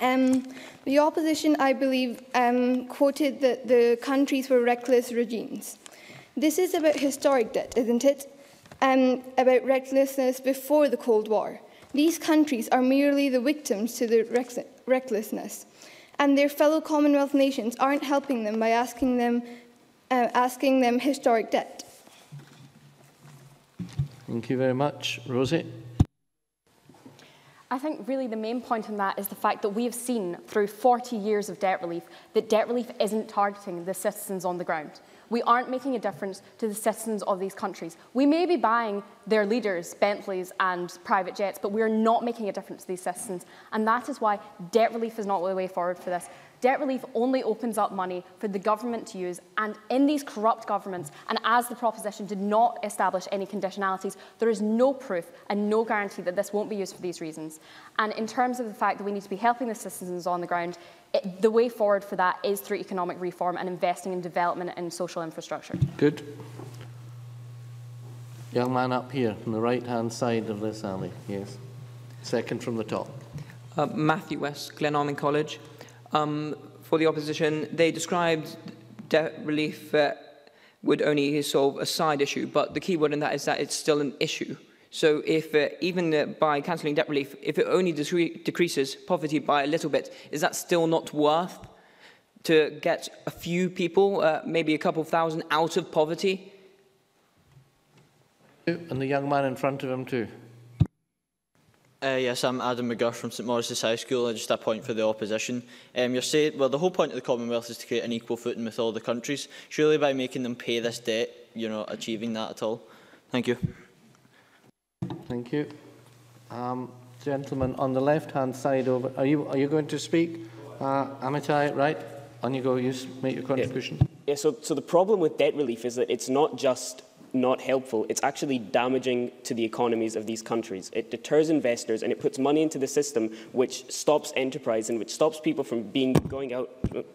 Speaker 12: um, the opposition, I believe, um, quoted that the countries were reckless regimes. This is about historic debt, isn't it? Um, about recklessness before the Cold War. These countries are merely the victims to the recklessness, and their fellow Commonwealth nations aren't helping them by asking them, uh, asking them historic debt.
Speaker 1: Thank you very much. Rosie?
Speaker 4: I think really the main point in that is the fact that we have seen through 40 years of debt relief that debt relief isn't targeting the citizens on the ground. We aren't making a difference to the citizens of these countries. We may be buying their leaders Bentleys and private jets, but we're not making a difference to these citizens. And that is why debt relief is not the way forward for this. Debt relief only opens up money for the government to use, and in these corrupt governments, and as the proposition did not establish any conditionalities, there is no proof and no guarantee that this won't be used for these reasons. And in terms of the fact that we need to be helping the citizens on the ground, it, the way forward for that is through economic reform and investing in development and social infrastructure.
Speaker 1: Good. Young man up here on the right-hand side of this alley. Yes. Second from the top.
Speaker 13: Uh, Matthew West, Glenalmond College. Um, for the opposition, they described debt relief uh, would only solve a side issue, but the key word in that is that it's still an issue. So if uh, even uh, by cancelling debt relief, if it only decreases poverty by a little bit, is that still not worth to get a few people, uh, maybe a couple of thousand, out of poverty?
Speaker 1: And the young man in front of him too.
Speaker 14: Uh, yes, I'm Adam McGurr from St Maurice's High School. Just a point for the opposition. Um, you're saying, well, the whole point of the Commonwealth is to create an equal footing with all the countries. Surely by making them pay this debt, you're not achieving that at all. Thank you.
Speaker 1: Thank you. Um, gentleman on the left-hand side over, are you, are you going to speak? Uh, Amitai, right? On you go, you make your contribution.
Speaker 3: Yeah, yeah so, so the problem with debt relief is that it's not just not helpful. It's actually damaging to the economies of these countries. It deters investors and it puts money into the system which stops enterprise and which stops people from being going out,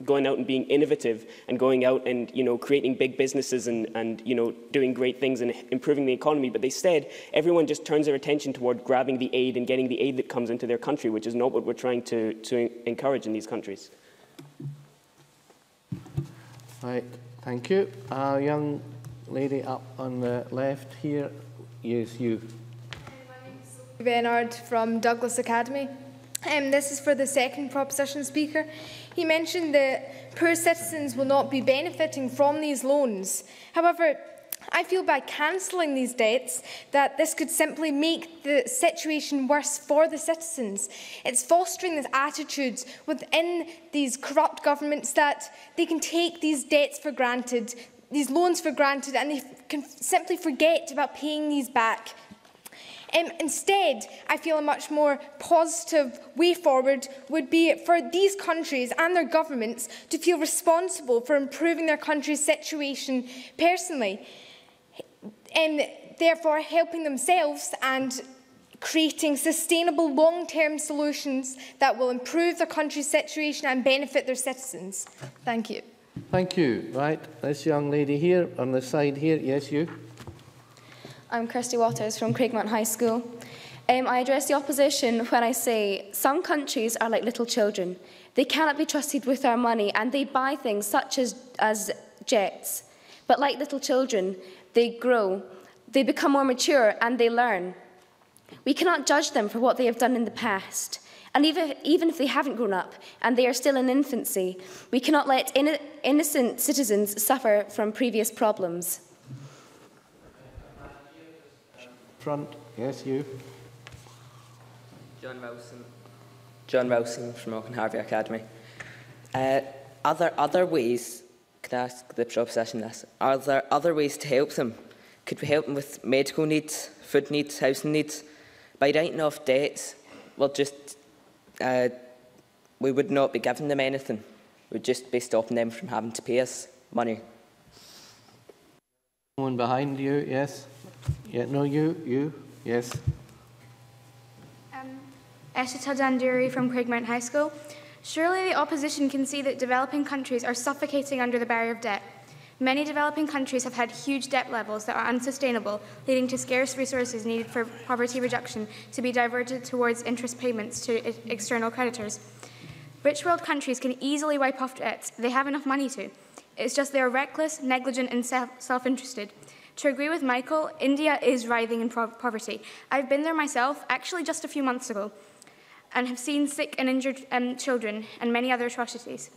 Speaker 3: going out and being innovative and going out and you know creating big businesses and, and you know doing great things and improving the economy. But instead, everyone just turns their attention toward grabbing the aid and getting the aid that comes into their country, which is not what we're trying to, to encourage in these countries.
Speaker 1: Right. Thank you. Uh, young lady up on the left here. Yes, you.
Speaker 15: Bernard from Douglas Academy. Um, this is for the second proposition speaker. He mentioned that poor citizens will not be benefiting from these loans. However, I feel by cancelling these debts that this could simply make the situation worse for the citizens. It's fostering this attitude within these corrupt governments that they can take these debts for granted, these loans for granted and they can simply forget about paying these back. Um, instead, I feel a much more positive way forward would be for these countries and their governments to feel responsible for improving their country's situation personally, and therefore helping themselves and creating sustainable long-term solutions that will improve the country's situation and benefit their citizens. Thank you.
Speaker 1: Thank you. Right, this young lady here on the side here. Yes, you.
Speaker 16: I'm Kirsty Waters from Craigmount High School. Um, I address the opposition when I say some countries are like little children. They cannot be trusted with our money and they buy things such as, as jets. But like little children, they grow, they become more mature and they learn. We cannot judge them for what they have done in the past. And even, even if they haven't grown up and they are still in infancy, we cannot let innocent citizens suffer from previous problems.
Speaker 1: Front, yes, you.
Speaker 17: John Wilson. John Wilson from Auckland Harvey Academy. Uh, other other ways, could I ask the proposition this? Are there other ways to help them? Could we help them with medical needs, food needs, housing needs? By writing off debts, we'll just uh, we would not be giving them anything. We'd just be stopping them from having to pay us money.
Speaker 1: One behind you, yes. Yeah, no, you, you, yes.
Speaker 18: Um, Eshita Danduri from Craigmount High School. Surely the opposition can see that developing countries are suffocating under the barrier of debt. Many developing countries have had huge debt levels that are unsustainable, leading to scarce resources needed for poverty reduction to be diverted towards interest payments to external creditors. Rich world countries can easily wipe off debts. They have enough money to. It's just they are reckless, negligent, and self interested. To agree with Michael, India is writhing in poverty. I've been there myself, actually just a few months ago, and have seen sick and injured um, children and many other atrocities.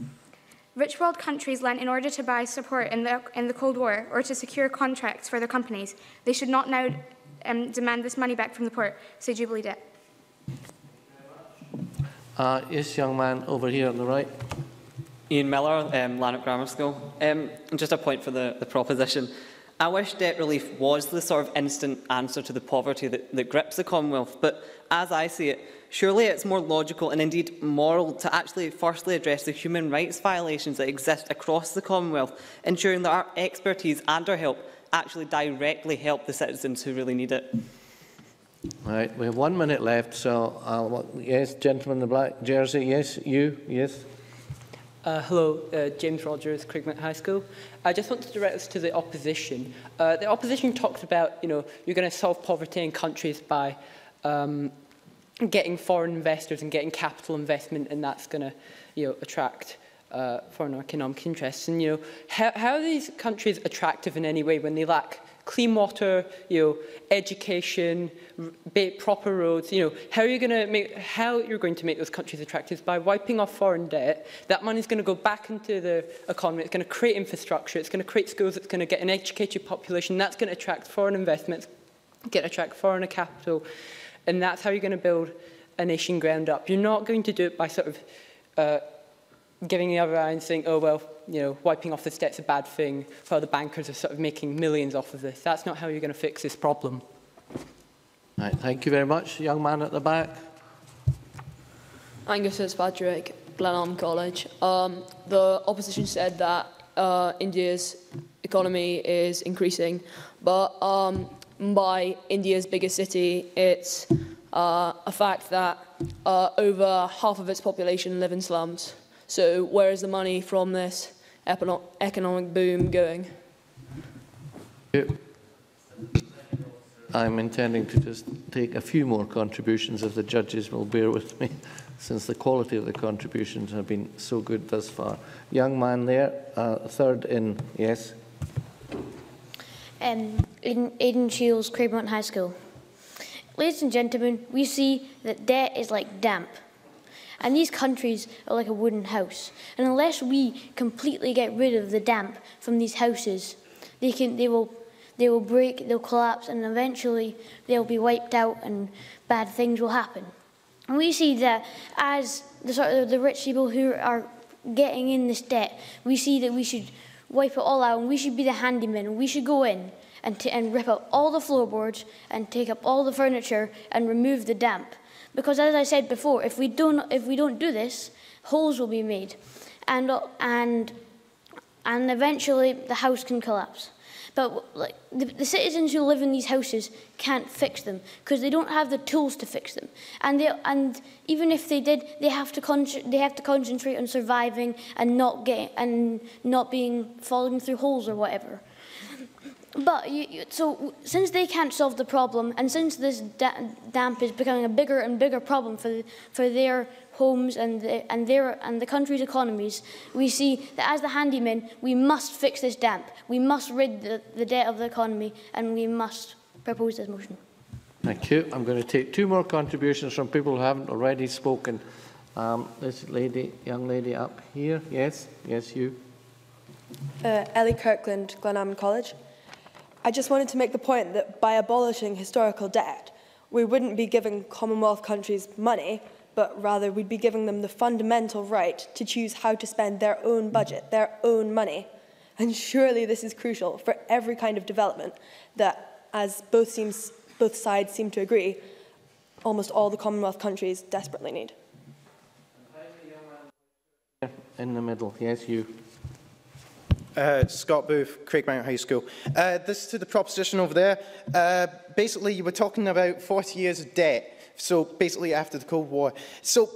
Speaker 18: Rich world countries lent in order to buy support in the, in the Cold War or to secure contracts for their companies. They should not now um, demand this money back from the poor, say Jubilee debt.
Speaker 1: Uh, yes, young man over here on the right.
Speaker 19: Ian Miller, um, Lanark Grammar School. Um, just a point for the, the proposition. I wish debt relief was the sort of instant answer to the poverty that, that grips the Commonwealth, but as I see it, Surely it's more logical and indeed moral to actually firstly address the human rights violations that exist across the Commonwealth, ensuring that our expertise and our help actually directly help the citizens who really need it.
Speaker 1: Right, we have one minute left, so I'll, yes, gentleman in the black jersey, yes, you, yes.
Speaker 20: Uh, hello, uh, James Rogers, Crigmont High School. I just want to direct this to the opposition. Uh, the opposition talks about, you know, you're going to solve poverty in countries by um, getting foreign investors and getting capital investment, and that's going to you know, attract uh, foreign economic interests. And you know, how, how are these countries attractive in any way when they lack clean water, you know, education, proper roads, you know, how are you going to make, how you're going to make those countries attractive by wiping off foreign debt. That money is going to go back into the economy. It's going to create infrastructure. It's going to create schools. It's going to get an educated population. That's going to attract foreign investments, get attract foreign capital. And that's how you're going to build a nation ground up. You're not going to do it by sort of uh, giving the other eye and saying, oh, well, you know, wiping off the debt's a bad thing, while the bankers are sort of making millions off of this. That's not how you're going to fix this problem.
Speaker 1: Right, thank you very much. Young man at the back.
Speaker 21: Angus Fitzpatrick, Glenarm College. Um, the opposition said that uh, India's economy is increasing, but um, by India's biggest city, it's uh, a fact that uh, over half of its population live in slums. So where is the money from this economic boom going?
Speaker 1: I'm intending to just take a few more contributions if the judges will bear with me, (laughs) since the quality of the contributions have been so good thus far. Young man there, uh, third in, yes?
Speaker 22: Um, Aidan, Aidan Shields, Craigmount High School. Ladies and gentlemen, we see that debt is like damp. And these countries are like a wooden house. And unless we completely get rid of the damp from these houses, they, can, they, will, they will break, they'll collapse, and eventually they'll be wiped out and bad things will happen. And we see that as the, sort of the rich people who are getting in this debt, we see that we should wipe it all out, and we should be the handyman. We should go in and, and rip up all the floorboards and take up all the furniture and remove the damp. Because as I said before, if we don't, if we don't do this, holes will be made, and, and, and eventually the house can collapse. But like the, the citizens who live in these houses can't fix them because they don't have the tools to fix them. And they and even if they did, they have to con they have to concentrate on surviving and not getting and not being falling through holes or whatever. But you, you, so since they can't solve the problem, and since this da damp is becoming a bigger and bigger problem for for their homes and the, and their and the country's economies, we see that as the handymen, we must fix this damp. We must rid the, the debt of the economy, and we must propose this motion.
Speaker 1: Thank you. I'm going to take two more contributions from people who haven't already spoken. Um, this lady, young lady up here. Yes, yes, you.
Speaker 23: Uh, Ellie Kirkland, Glenalmond College. I just wanted to make the point that by abolishing historical debt, we wouldn't be giving Commonwealth countries money, but rather we'd be giving them the fundamental right to choose how to spend their own budget, their own money. And surely this is crucial for every kind of development that, as both, seems, both sides seem to agree, almost all the Commonwealth countries desperately need.
Speaker 1: In the middle, yes, you.
Speaker 24: Uh, Scott Booth, Craigmount High School. Uh, this to the proposition over there. Uh, basically, you were talking about 40 years of debt, so basically after the Cold War. So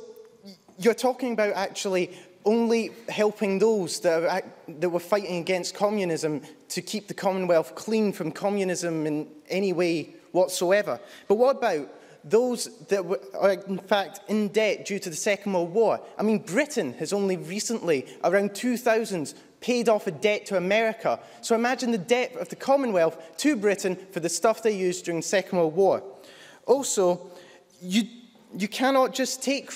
Speaker 24: you're talking about actually only helping those that, are, that were fighting against communism to keep the Commonwealth clean from communism in any way whatsoever. But what about those that were, are in fact in debt due to the Second World War? I mean, Britain has only recently, around 2000, paid off a debt to America. So imagine the debt of the Commonwealth to Britain for the stuff they used during the Second World War. Also, you, you cannot just take,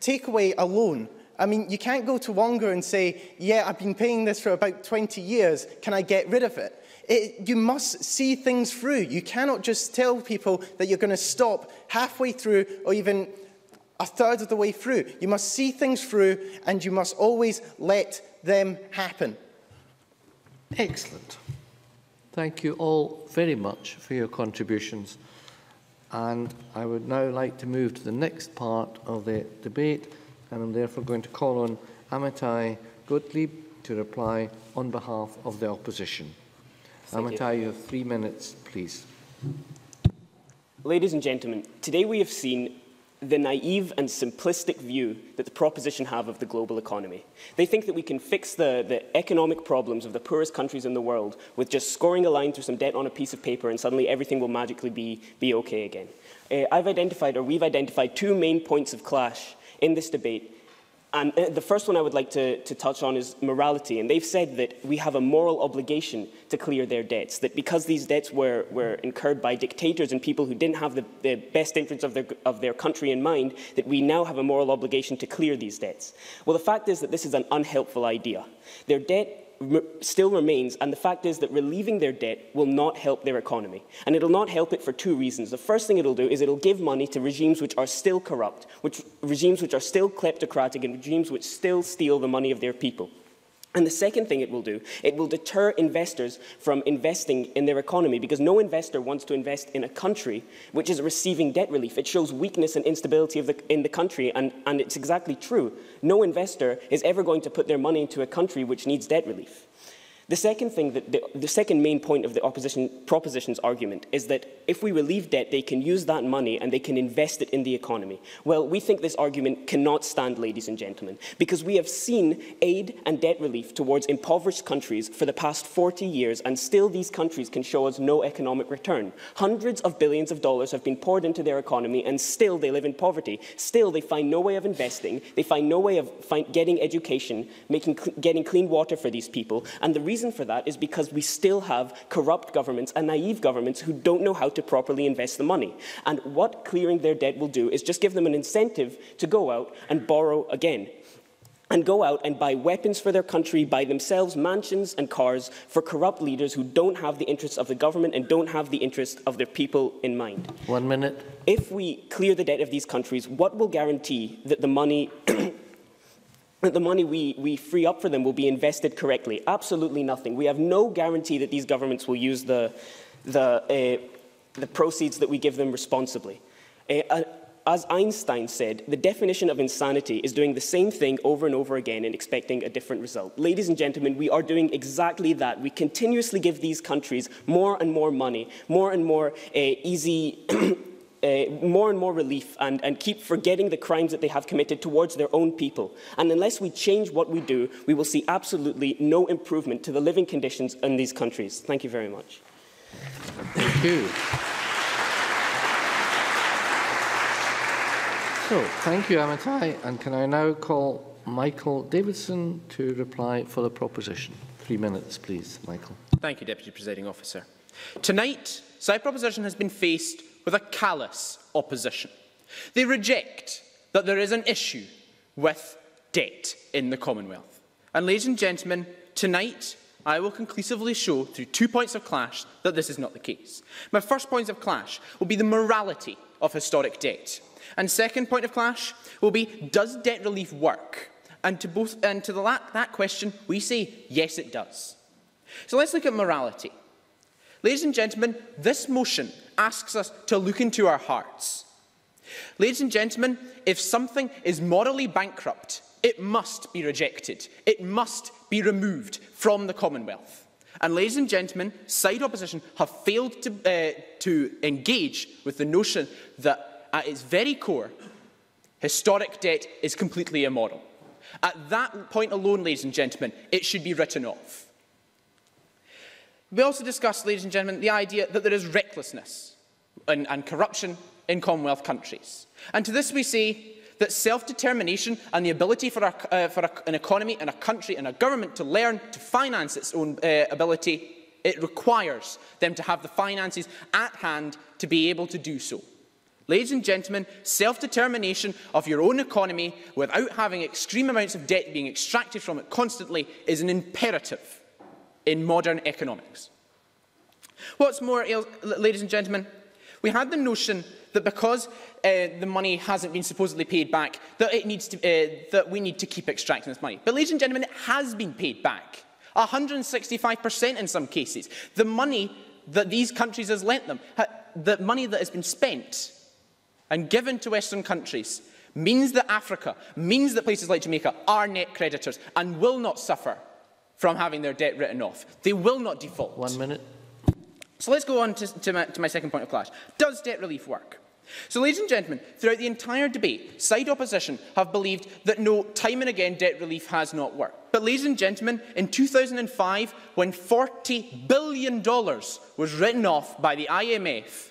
Speaker 24: take away a loan. I mean, you can't go to Wonga and say, yeah, I've been paying this for about 20 years, can I get rid of it? it you must see things through. You cannot just tell people that you're going to stop halfway through or even a third of the way through. You must see things through and you must always let them happen.
Speaker 1: Excellent. Thank you all very much for your contributions. And I would now like to move to the next part of the debate, and I'm therefore going to call on Amitai Gottlieb to reply on behalf of the opposition.
Speaker 3: Thank
Speaker 1: Amitai, you. you have three minutes, please.
Speaker 3: Ladies and gentlemen, today we have seen the naive and simplistic view that the proposition have of the global economy. They think that we can fix the, the economic problems of the poorest countries in the world with just scoring a line through some debt on a piece of paper and suddenly everything will magically be, be okay again. Uh, I've identified, or we've identified, two main points of clash in this debate and uh, the first one I would like to, to, touch on is morality. And they've said that we have a moral obligation to clear their debts, that because these debts were, were incurred by dictators and people who didn't have the, the best interests of their, of their country in mind, that we now have a moral obligation to clear these debts. Well, the fact is that this is an unhelpful idea. Their debt still remains, and the fact is that relieving their debt will not help their economy. And it'll not help it for two reasons. The first thing it'll do is it'll give money to regimes which are still corrupt, which, regimes which are still kleptocratic, and regimes which still steal the money of their people. And the second thing it will do, it will deter investors from investing in their economy because no investor wants to invest in a country which is receiving debt relief. It shows weakness and instability of the, in the country, and, and it's exactly true. No investor is ever going to put their money into a country which needs debt relief. The second thing, that the, the second main point of the opposition proposition's argument is that if we relieve debt, they can use that money and they can invest it in the economy. Well, we think this argument cannot stand, ladies and gentlemen, because we have seen aid and debt relief towards impoverished countries for the past 40 years, and still these countries can show us no economic return. Hundreds of billions of dollars have been poured into their economy, and still they live in poverty. Still, they find no way of investing, they find no way of getting education, making, getting clean water for these people, and the reason reason for that is because we still have corrupt governments and naive governments who don't know how to properly invest the money. And what clearing their debt will do is just give them an incentive to go out and borrow again and go out and buy weapons for their country, buy themselves mansions and cars for corrupt leaders who don't have the interests of the government and don't have the interests of their people in mind.
Speaker 1: One minute.
Speaker 3: If we clear the debt of these countries, what will guarantee that the money (clears throat) that the money we, we free up for them will be invested correctly. Absolutely nothing. We have no guarantee that these governments will use the, the, uh, the proceeds that we give them responsibly. Uh, as Einstein said, the definition of insanity is doing the same thing over and over again and expecting a different result. Ladies and gentlemen, we are doing exactly that. We continuously give these countries more and more money, more and more uh, easy (clears throat) uh, more and more relief and, and keep forgetting the crimes that they have committed towards their own people. And unless we change what we do, we will see absolutely no improvement to the living conditions in these countries. Thank you very much.
Speaker 1: Thank you. So, thank you, Amitai. And can I now call Michael Davidson to reply for the proposition? Three minutes, please, Michael.
Speaker 5: Thank you, Deputy Presiding Officer. Tonight, side proposition has been faced with a callous opposition. They reject that there is an issue with debt in the Commonwealth. And ladies and gentlemen, tonight I will conclusively show through two points of clash that this is not the case. My first point of clash will be the morality of historic debt. And second point of clash will be, does debt relief work? And to, both, and to the, that question, we say, yes, it does. So let's look at morality. Ladies and gentlemen, this motion asks us to look into our hearts. Ladies and gentlemen, if something is morally bankrupt, it must be rejected. It must be removed from the Commonwealth. And ladies and gentlemen, side opposition have failed to, uh, to engage with the notion that at its very core, historic debt is completely immoral. At that point alone, ladies and gentlemen, it should be written off. We also discussed, ladies and gentlemen, the idea that there is recklessness and, and corruption in Commonwealth countries. And to this we say that self-determination and the ability for, a, uh, for an economy and a country and a government to learn to finance its own uh, ability, it requires them to have the finances at hand to be able to do so. Ladies and gentlemen, self-determination of your own economy without having extreme amounts of debt being extracted from it constantly is an imperative in modern economics. What's more, ladies and gentlemen, we had the notion that because uh, the money hasn't been supposedly paid back, that, it needs to, uh, that we need to keep extracting this money. But ladies and gentlemen, it has been paid back. 165% in some cases. The money that these countries has lent them the money that has been spent and given to Western countries means that Africa, means that places like Jamaica are net creditors and will not suffer from having their debt written off. They will not default.
Speaker 1: One minute.
Speaker 5: So let's go on to, to, my, to my second point of clash. Does debt relief work? So, ladies and gentlemen, throughout the entire debate, side opposition have believed that no, time and again, debt relief has not worked. But, ladies and gentlemen, in 2005, when $40 billion was written off by the IMF,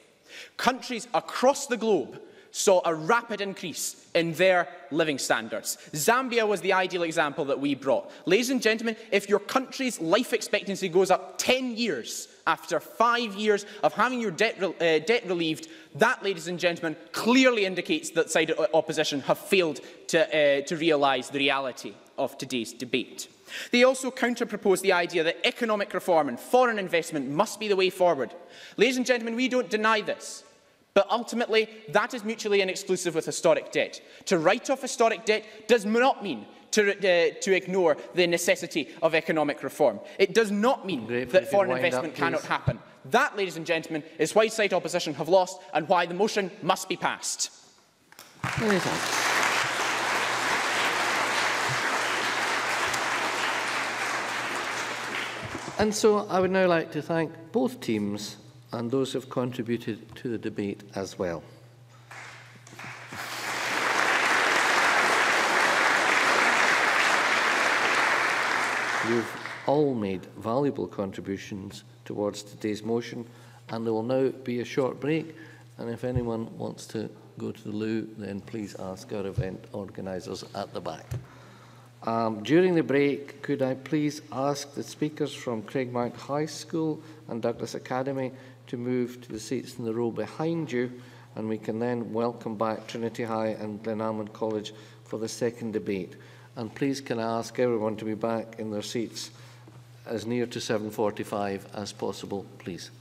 Speaker 5: countries across the globe saw a rapid increase in their living standards. Zambia was the ideal example that we brought. Ladies and gentlemen, if your country's life expectancy goes up 10 years after five years of having your debt, uh, debt relieved, that, ladies and gentlemen, clearly indicates that side opposition have failed to, uh, to realise the reality of today's debate. They also counter-propose the idea that economic reform and foreign investment must be the way forward. Ladies and gentlemen, we don't deny this. But ultimately, that is mutually inexclusive with historic debt. To write off historic debt does not mean to, uh, to ignore the necessity of economic reform. It does not mean Great, that foreign investment up, cannot happen. That, ladies and gentlemen, is why side opposition have lost and why the motion must be passed.
Speaker 1: And so I would now like to thank both teams and those who have contributed to the debate as well. You've all made valuable contributions towards today's motion and there will now be a short break and if anyone wants to go to the loo then please ask our event organisers at the back. Um, during the break, could I please ask the speakers from Craigmount High School and Douglas Academy to move to the seats in the row behind you, and we can then welcome back Trinity High and Glenalmond College for the second debate. And please can I ask everyone to be back in their seats as near to 7.45 as possible, please.